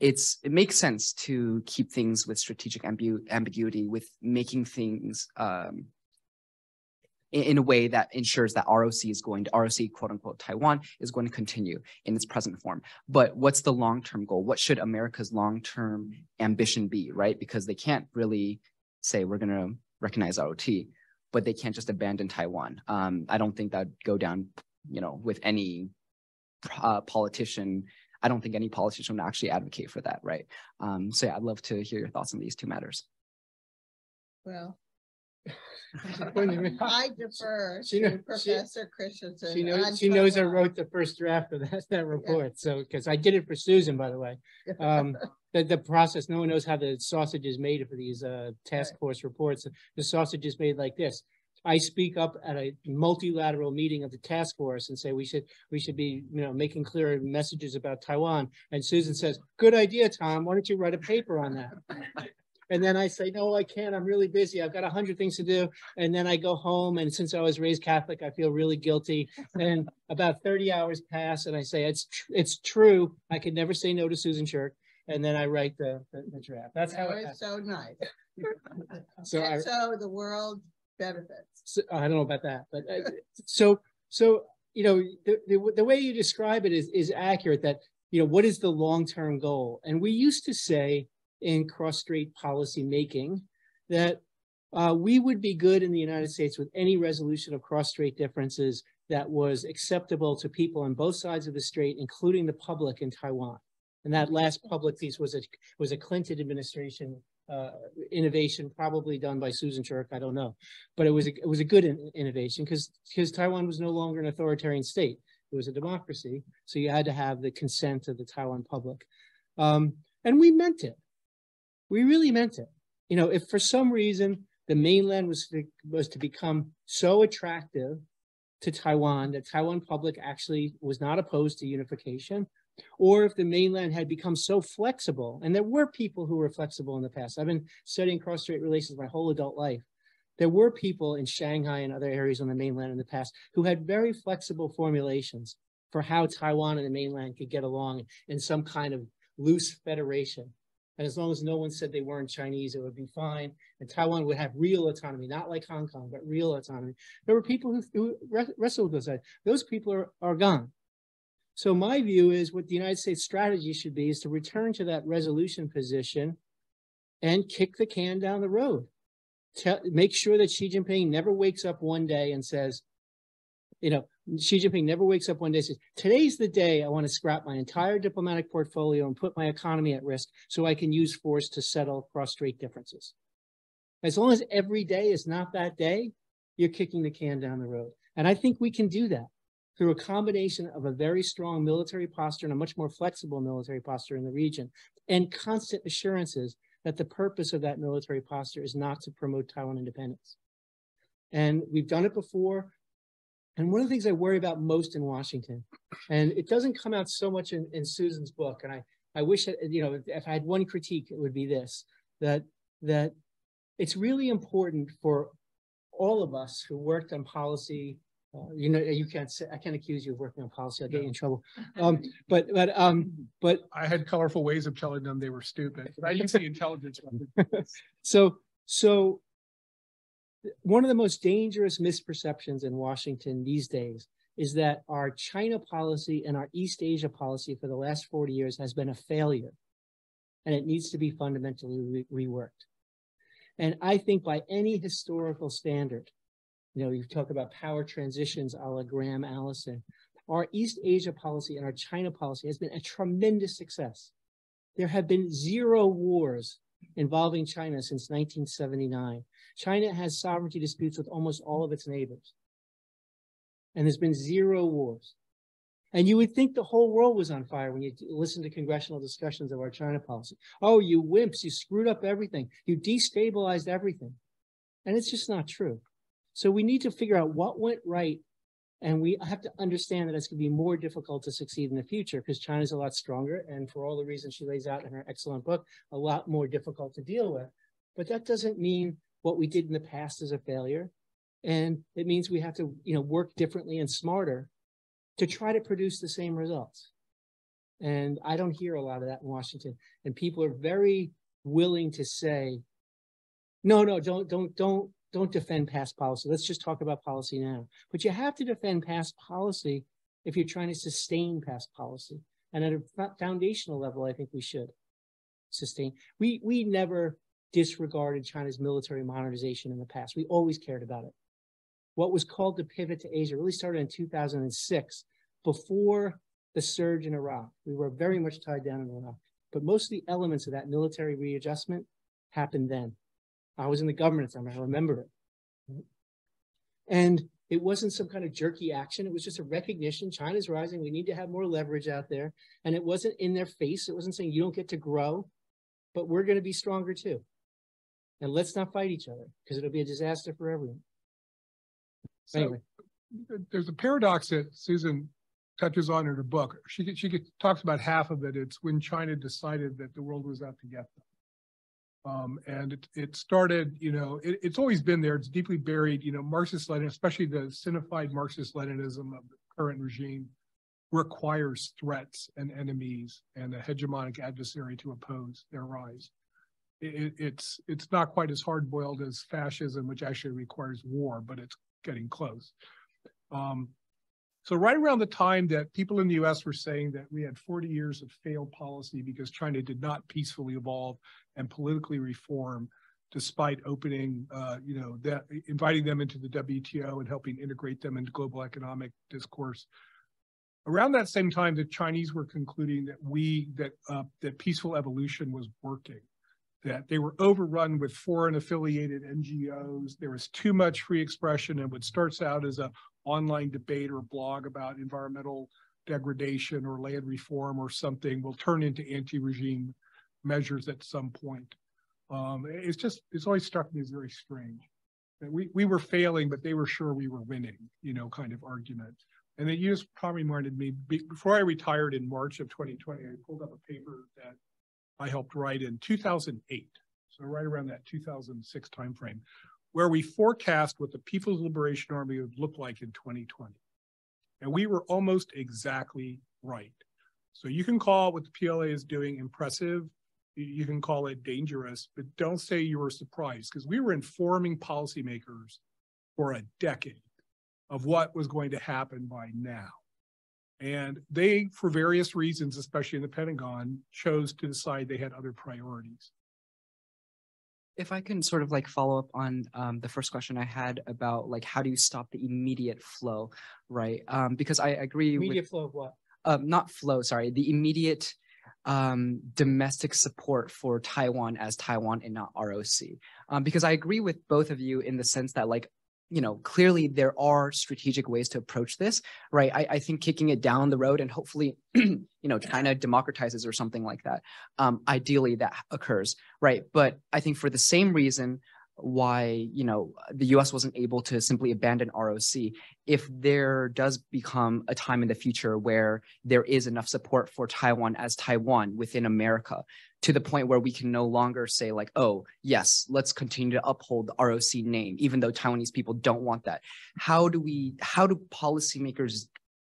Speaker 8: it's it makes sense to keep things with strategic ambu ambiguity, with making things um, in, a way that ensures that ROC is going to ROC quote unquote Taiwan is going to continue in its present form. But what's the long-term goal? What should America's long-term ambition be, right? Because they can't really say we're going to recognize ROT, but they can't just abandon Taiwan. Um, I don't think that'd go down, you know, with any uh, politician. I don't think any politician would actually advocate for that, right? Um, so yeah, I'd love to hear your thoughts on these two matters.
Speaker 2: Well, I defer she knows, to Professor she, Christensen.
Speaker 1: She knows, she knows I wrote the first draft of that, that report. Yeah. So, because I did it for Susan, by the way. Um, the, the process, no one knows how the sausage is made for these uh, task right. force reports. The sausage is made like this. I speak up at a multilateral meeting of the task force and say we should we should be you know making clear messages about Taiwan. And Susan says, "Good idea, Tom. Why don't you write a paper on that?" And then I say, no, I can't. I'm really busy. I've got a hundred things to do. And then I go home. And since I was raised Catholic, I feel really guilty. And about 30 hours pass and I say, it's, tr it's true. I could never say no to Susan Shirk. And then I write the, the, the draft. That's
Speaker 2: that
Speaker 1: how
Speaker 2: it's so nice.
Speaker 1: so,
Speaker 2: I, so the world benefits.
Speaker 1: So, I don't know about that, but uh, so, so, you know, the, the, the way you describe it is, is accurate that, you know, what is the long-term goal? And we used to say, in cross-strait policy making that uh, we would be good in the United States with any resolution of cross-strait differences that was acceptable to people on both sides of the strait, including the public in Taiwan. And that last public piece was a was a Clinton administration uh, innovation, probably done by Susan Shirk. I don't know, but it was a, it was a good in innovation because because Taiwan was no longer an authoritarian state; it was a democracy. So you had to have the consent of the Taiwan public, um, and we meant it. We really meant it. You know, if for some reason the mainland was to, was to become so attractive to Taiwan that Taiwan public actually was not opposed to unification, or if the mainland had become so flexible, and there were people who were flexible in the past. I've been studying cross-strait relations my whole adult life. There were people in Shanghai and other areas on the mainland in the past who had very flexible formulations for how Taiwan and the mainland could get along in some kind of loose federation. And as long as no one said they weren't Chinese, it would be fine. And Taiwan would have real autonomy, not like Hong Kong, but real autonomy. There were people who, who wrestled with those. Those people are, are gone. So my view is what the United States strategy should be is to return to that resolution position and kick the can down the road. Tell, make sure that Xi Jinping never wakes up one day and says, you know, Xi Jinping never wakes up one day and says, today's the day I want to scrap my entire diplomatic portfolio and put my economy at risk so I can use force to settle cross-strait differences. As long as every day is not that day, you're kicking the can down the road. And I think we can do that through a combination of a very strong military posture and a much more flexible military posture in the region and constant assurances that the purpose of that military posture is not to promote Taiwan independence. And we've done it before. And one of the things I worry about most in Washington, and it doesn't come out so much in, in Susan's book, and I, I wish that, you know, if I had one critique, it would be this, that, that it's really important for all of us who worked on policy, uh, you know, you can't say, I can't accuse you of working on policy, I'll get you in trouble. Um, but, but, um, but.
Speaker 4: I had colorful ways of telling them they were stupid, but I use the intelligence.
Speaker 1: so, so one of the most dangerous misperceptions in Washington these days is that our China policy and our East Asia policy for the last 40 years has been a failure and it needs to be fundamentally re reworked. And I think by any historical standard, you know, you talk about power transitions a la Graham Allison, our East Asia policy and our China policy has been a tremendous success. There have been zero wars involving China since 1979. China has sovereignty disputes with almost all of its neighbors. And there's been zero wars. And you would think the whole world was on fire when you listen to congressional discussions of our China policy. Oh, you wimps, you screwed up everything. You destabilized everything. And it's just not true. So we need to figure out what went right. And we have to understand that it's going to be more difficult to succeed in the future because China's a lot stronger. And for all the reasons she lays out in her excellent book, a lot more difficult to deal with. But that doesn't mean what we did in the past is a failure. And it means we have to, you know, work differently and smarter to try to produce the same results. And I don't hear a lot of that in Washington. And people are very willing to say, no, no, don't, don't, don't, don't defend past policy. Let's just talk about policy now. But you have to defend past policy if you're trying to sustain past policy. And at a foundational level, I think we should sustain. We we never disregarded China's military modernization in the past. We always cared about it. What was called the pivot to Asia really started in 2006, before the surge in Iraq. We were very much tied down in Iraq, but most of the elements of that military readjustment happened then. I was in the government time, I remember it. And it wasn't some kind of jerky action. It was just a recognition China's rising. We need to have more leverage out there. And it wasn't in their face. It wasn't saying you don't get to grow, but we're going to be stronger too. And let's not fight each other because it'll be a disaster for everyone.
Speaker 4: So, anyway. There's a paradox that Susan touches on in her book. She she talks about half of it. It's when China decided that the world was out to get them. Um, and it, it started, you know, it, it's always been there. It's deeply buried, you know, Marxist Lenin, especially the Sinified Marxist Leninism of the current regime requires threats and enemies and a hegemonic adversary to oppose their rise it, it's it's not quite as hard boiled as fascism, which actually requires war, but it's getting close. Um, so right around the time that people in the U.S. were saying that we had 40 years of failed policy because China did not peacefully evolve and politically reform, despite opening, uh, you know, that inviting them into the WTO and helping integrate them into global economic discourse. Around that same time, the Chinese were concluding that we that uh, that peaceful evolution was working that they were overrun with foreign affiliated NGOs. There was too much free expression and what starts out as a online debate or blog about environmental degradation or land reform or something will turn into anti-regime measures at some point. Um, it's just, it's always struck me as very strange. That we, we were failing, but they were sure we were winning, you know, kind of argument. And it just probably reminded me, before I retired in March of 2020, I pulled up a paper that I helped write in 2008. So right around that 2006 timeframe, where we forecast what the People's Liberation Army would look like in 2020. And we were almost exactly right. So you can call what the PLA is doing impressive. You, can call it dangerous, but don't say you were surprised because we were informing policymakers for a decade of what was going to happen by now. And they, for various reasons, especially in the Pentagon, chose to decide they had other priorities.
Speaker 8: If I can sort of like follow up on um, the first question I had about like how do you stop the immediate flow, right? Um, because I agree
Speaker 1: Immediate
Speaker 8: with
Speaker 1: flow of what?
Speaker 8: um, not flow, sorry, the immediate um, domestic support for Taiwan as Taiwan and not ROC. Um, because I agree with both of you in the sense that like you know, clearly there are strategic ways to approach this, right? I, I think kicking it down the road and hopefully, you know, China democratizes or something like that. Um, ideally, that occurs, right? But I think for the same reason why, you know, the U.S. wasn't able to simply abandon ROC, if there does become a time in the future where there is enough support for Taiwan as Taiwan within America, to the point where we can no longer say like, oh, yes, let's continue to uphold the ROC name, even though Taiwanese people don't want that. How do we, how do policymakers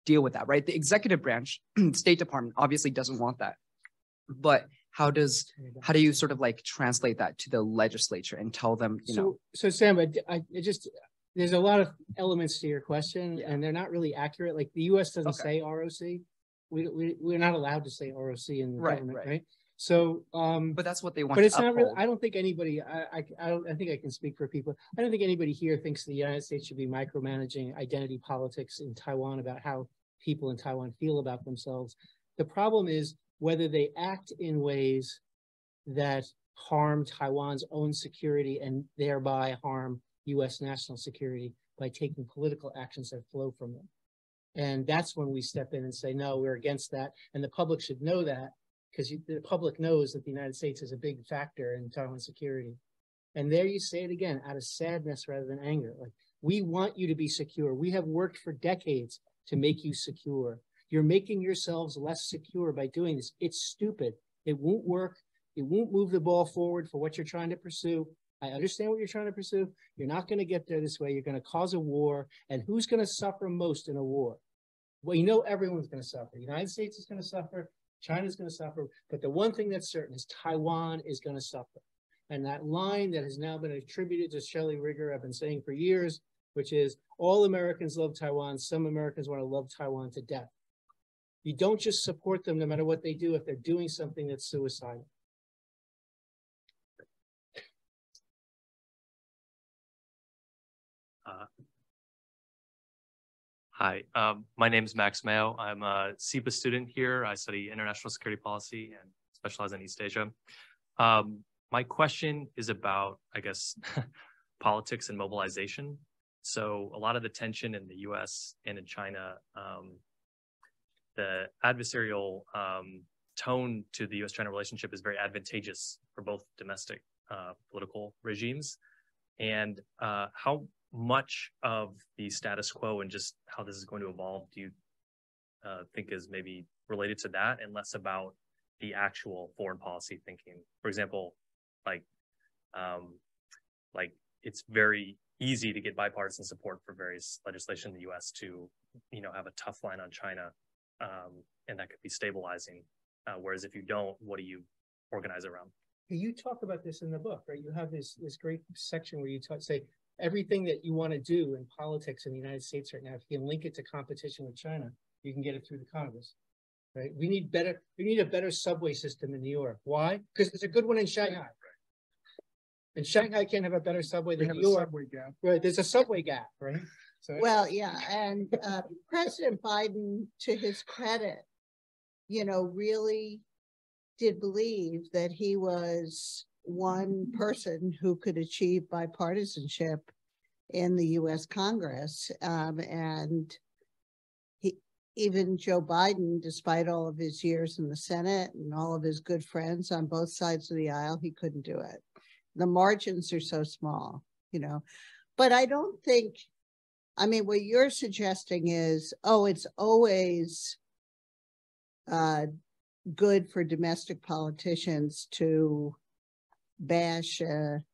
Speaker 8: deal with that, right? The executive branch, State Department obviously doesn't want that. But how does, how do you sort of like translate that to the legislature and tell them, you know?
Speaker 1: So, so Sam, I, I just, there's a lot of elements to your question and they're not really accurate. Like the US doesn't
Speaker 8: Okay.
Speaker 1: say ROC. We, we, we're not allowed to say ROC in the
Speaker 8: Right,
Speaker 1: government,
Speaker 8: right.
Speaker 1: right? So, um,
Speaker 8: But that's what they want
Speaker 1: but it's not really. I don't think anybody, I, I, I don't, I think I can speak for people. I don't think anybody here thinks the United States should be micromanaging identity politics in Taiwan about how people in Taiwan feel about themselves. The problem is whether they act in ways that harm Taiwan's own security and thereby harm US national security by taking political actions that flow from them. And that's when we step in and say, no, we're against that. And the public should know that because the public knows that the United States is a big factor in Taiwan's security. And there you say it again, out of sadness rather than anger. Like, we want you to be secure. We have worked for decades to make you secure. You're making yourselves less secure by doing this. It's stupid. It won't work. It won't move the ball forward for what you're trying to pursue. I understand what you're trying to pursue. You're not going to get there this way. You're going to cause a war. And who's going to suffer most in a war? Well, you know everyone's going to suffer. The United States is going to suffer. China's going to suffer. But the one thing that's certain is Taiwan is going to suffer. And that line that has now been attributed to Shelley Rigger, I've been saying for years, which is all Americans love Taiwan. Some Americans want to love Taiwan to death. You don't just support them no matter what they do if they're doing something that's suicidal.
Speaker 6: Hi, um, my name is Max Mayo. I'm a SIPA student here. I study international security policy and specialize in East Asia. Um, my question is about, I guess, politics and mobilization. So a lot of the tension in the US and in China, um, the adversarial um, tone to the US China relationship is very advantageous for both domestic uh, political regimes. And uh, how much of the status quo and just how this is going to evolve do you uh, think is maybe related to that and less about the actual foreign policy thinking? For example, like um, like it's very easy to get bipartisan support for various legislation in the U.S. to you know have a tough line on China, um, and that could be stabilizing. Uh, whereas if you don't, what do you organize around?
Speaker 1: You talk about this in the book, right? You have this this great section where you talk, say everything that you want to do in politics in the United States right now. If you can link it to competition with China, you can get it through the Congress, right? We need better. We need a better subway system in New York. Why? Because there's a good one in Shanghai. And Shanghai can't have a better subway
Speaker 4: We
Speaker 1: than New York.
Speaker 4: subway gap.
Speaker 1: Right? There's a subway gap, right? So
Speaker 2: Well, yeah, and uh, President Biden, to his credit, you know, really did believe that he was one person who could achieve bipartisanship in the US Congress. Um, and he, even Joe Biden, despite all of his years in the Senate and all of his good friends on both sides of the aisle, he couldn't do it. The margins are so small, you know. But I don't think I mean, what you're suggesting is, oh, it's always uh, good for domestic politicians to bash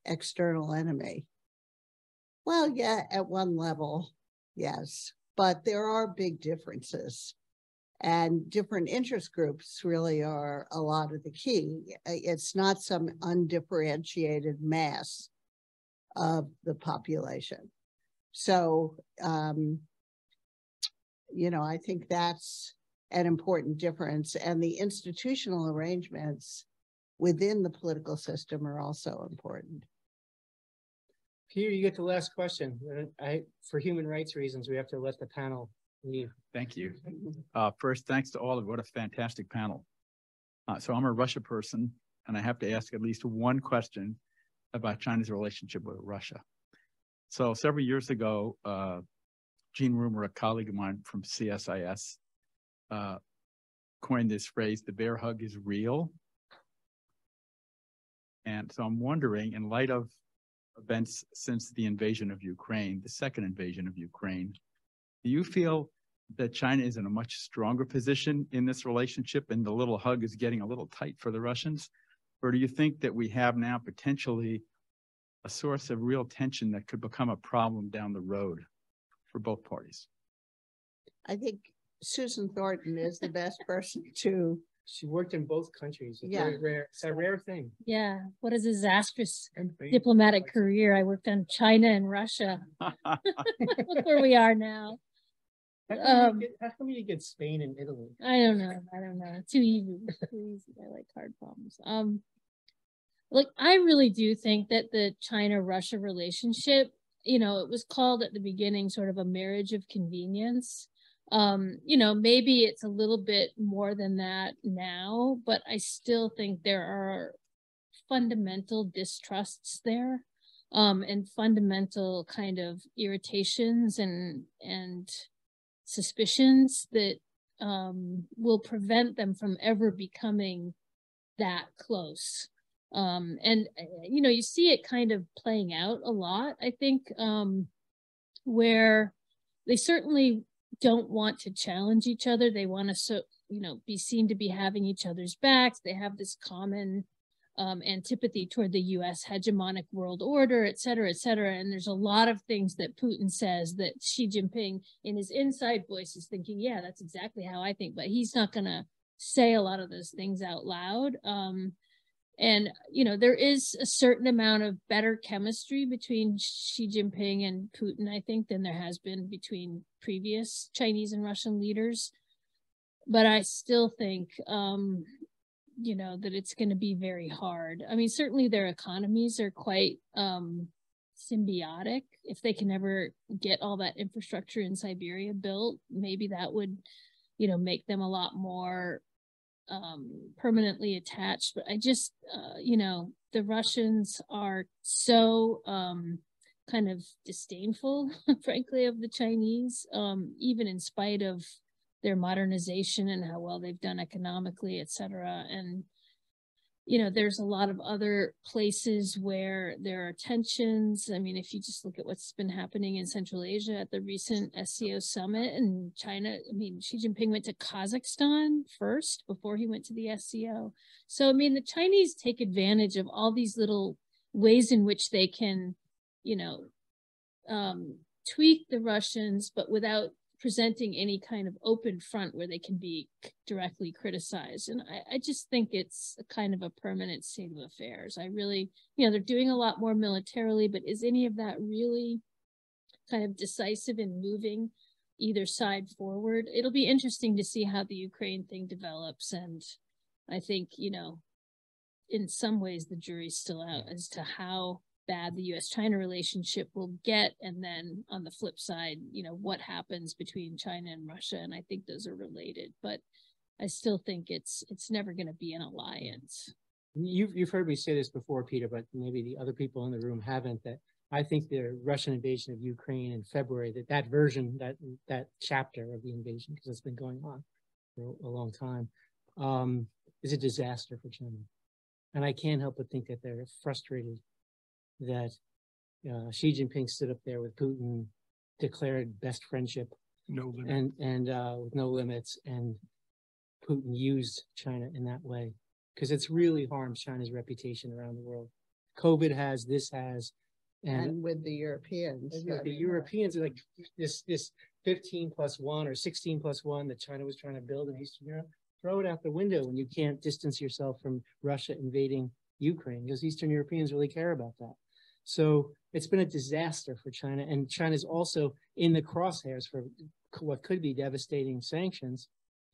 Speaker 2: external enemy. Well, yeah, at one level, yes, but there are big differences. And different interest groups really are a lot of the key. It's not some undifferentiated mass of the population. So, um, you know, I think that's an important difference. And the institutional arrangements within the political system are also important.
Speaker 1: Peter, you get the last question. Uh, I, for human rights reasons, we have to let the panel leave.
Speaker 9: Thank you. Uh, first, thanks to all of. What a fantastic panel. Uh, so I'm a Russia person, and I have to ask at least one question about China's relationship with Russia. So several years ago, uh, Gene Rumer, a colleague of mine from CSIS, uh, coined this phrase, the bear hug is real. And so I'm wondering, in light of events since the invasion of Ukraine, the second invasion of Ukraine, do you feel that China is in a much stronger position in this relationship and the little hug is getting a little tight for the Russians? Or do you think that we have now potentially a source of real tension that could become a problem down the road for both parties?
Speaker 2: I think Susan Thornton is the best person to.
Speaker 1: She worked in both countries. It's
Speaker 2: Yeah.
Speaker 1: very rare. It's a rare thing.
Speaker 3: Yeah, what a disastrous diplomatic career. I worked on China and Russia. Look where we are now.
Speaker 1: How come, you
Speaker 3: Um,
Speaker 1: get, how come you get Spain and Italy?
Speaker 3: I don't know. I don't know. Too easy. Too easy. I like hard problems. Um, like I really do think that the China-Russia relationship, you know, it was called at the beginning sort of a marriage of convenience. Um, you know, maybe it's a little bit more than that now, but I still think there are fundamental distrusts there um and fundamental kind of irritations and and suspicions that um will prevent them from ever becoming that close. Um and uh, you know you see it kind of playing out a lot i think um where they certainly don't want to challenge each other they want to so you know be seen to be having each other's backs they have this common um, antipathy toward the US hegemonic world order, et cetera, et cetera. And there's a lot of things that Putin says that Xi Jinping in his inside voice is thinking, yeah, that's exactly how I think, but he's not going to say a lot of those things out loud. Um, and, you know, there is a certain amount of better chemistry between Xi Jinping and Putin, I think, than there has been between previous Chinese and Russian leaders. But I still think, um, you know that it's going to be very hard i mean certainly their economies are quite um symbiotic if they can ever get all that infrastructure in siberia built maybe that would you know make them a lot more um permanently attached but i just uh, you know the russians are so um kind of disdainful frankly of the chinese um even in spite of their modernization and how well they've done economically, et cetera. And, you know, there's a lot of other places where there are tensions. I mean, if you just look at what's been happening in Central Asia at the recent SCO summit and China, I mean, Xi Jinping went to Kazakhstan first before he went to the SCO. So, I mean, the Chinese take advantage of all these little ways in which they can, you know, um, tweak the Russians, but without presenting any kind of open front where they can be directly criticized. And I, I, just think it's a kind of a permanent state of affairs. I really, you know, they're doing a lot more militarily, but is any of that really kind of decisive in moving either side forward? It'll be interesting to see how the Ukraine thing develops. And I think, you know, in some ways the jury's still out as to how bad the US China relationship will get. And then on the flip side, you know, what happens between China and Russia. And I think those are related, but I still think it's it's never going to be an alliance.
Speaker 1: You've, you've heard me say this before, Peter, but maybe the other people in the room haven't, that I think the Russian invasion of Ukraine in February, that that version, that, that chapter of the invasion, because it's been going on for a long time, um, is a disaster for China. And I can't help but think that they're frustrated that uh, Xi Jinping stood up there with Putin declared best friendship
Speaker 4: No limit.
Speaker 1: and, and, uh, with no limits and Putin used China in that way. Cause it's really harmed China's reputation around the world. COVID has, this has, and
Speaker 2: And with the Europeans.
Speaker 1: and
Speaker 2: I
Speaker 1: The
Speaker 2: mean,
Speaker 1: Europeans are like this, this fifteen plus one or sixteen plus one that China was trying to build in Eastern Europe. Throw it out the window when you can't distance yourself from Russia invading Ukraine because Eastern Europeans really care about that. So it's been a disaster for China and China's also in the crosshairs for what could be devastating sanctions.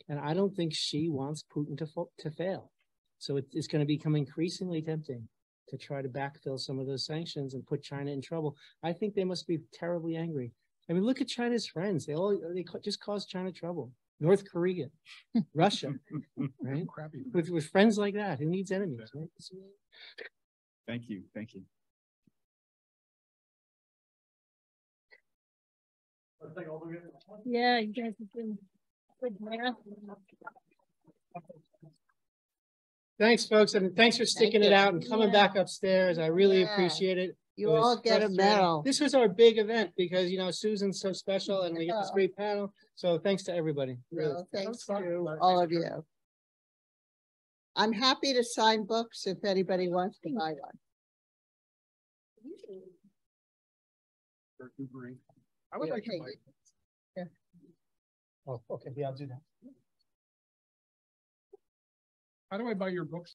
Speaker 1: And I don't think Xi wants Putin to, to fail. So it- it's going to become increasingly tempting to try to backfill some of those sanctions and put China in trouble. I think they must be terribly angry. I mean, look at China's friends. They all they just caused China trouble. North Korea, Russia, right?
Speaker 4: Crappy.
Speaker 1: With, with friends like that, who needs enemies? Right?
Speaker 9: Thank you, thank you.
Speaker 3: Yeah, you guys have been good marathon.
Speaker 1: Thanks, folks, and thanks for sticking it
Speaker 2: you.
Speaker 1: out and coming
Speaker 3: Yeah.
Speaker 1: back upstairs. I really
Speaker 2: Yeah.
Speaker 1: appreciate it.
Speaker 2: You
Speaker 1: It was
Speaker 2: all get a
Speaker 1: frustrating.
Speaker 2: medal.
Speaker 1: This was our big event because, you know, Susan's so special and we get this
Speaker 2: Yeah.
Speaker 1: great panel. So thanks to everybody. really.
Speaker 2: No, thanks to all of you. I'm happy to sign books if anybody wants to buy one.
Speaker 4: I would like to
Speaker 2: Okay.
Speaker 4: buy
Speaker 1: Oh, okay, yeah, I'll do that.
Speaker 4: How do I buy your books?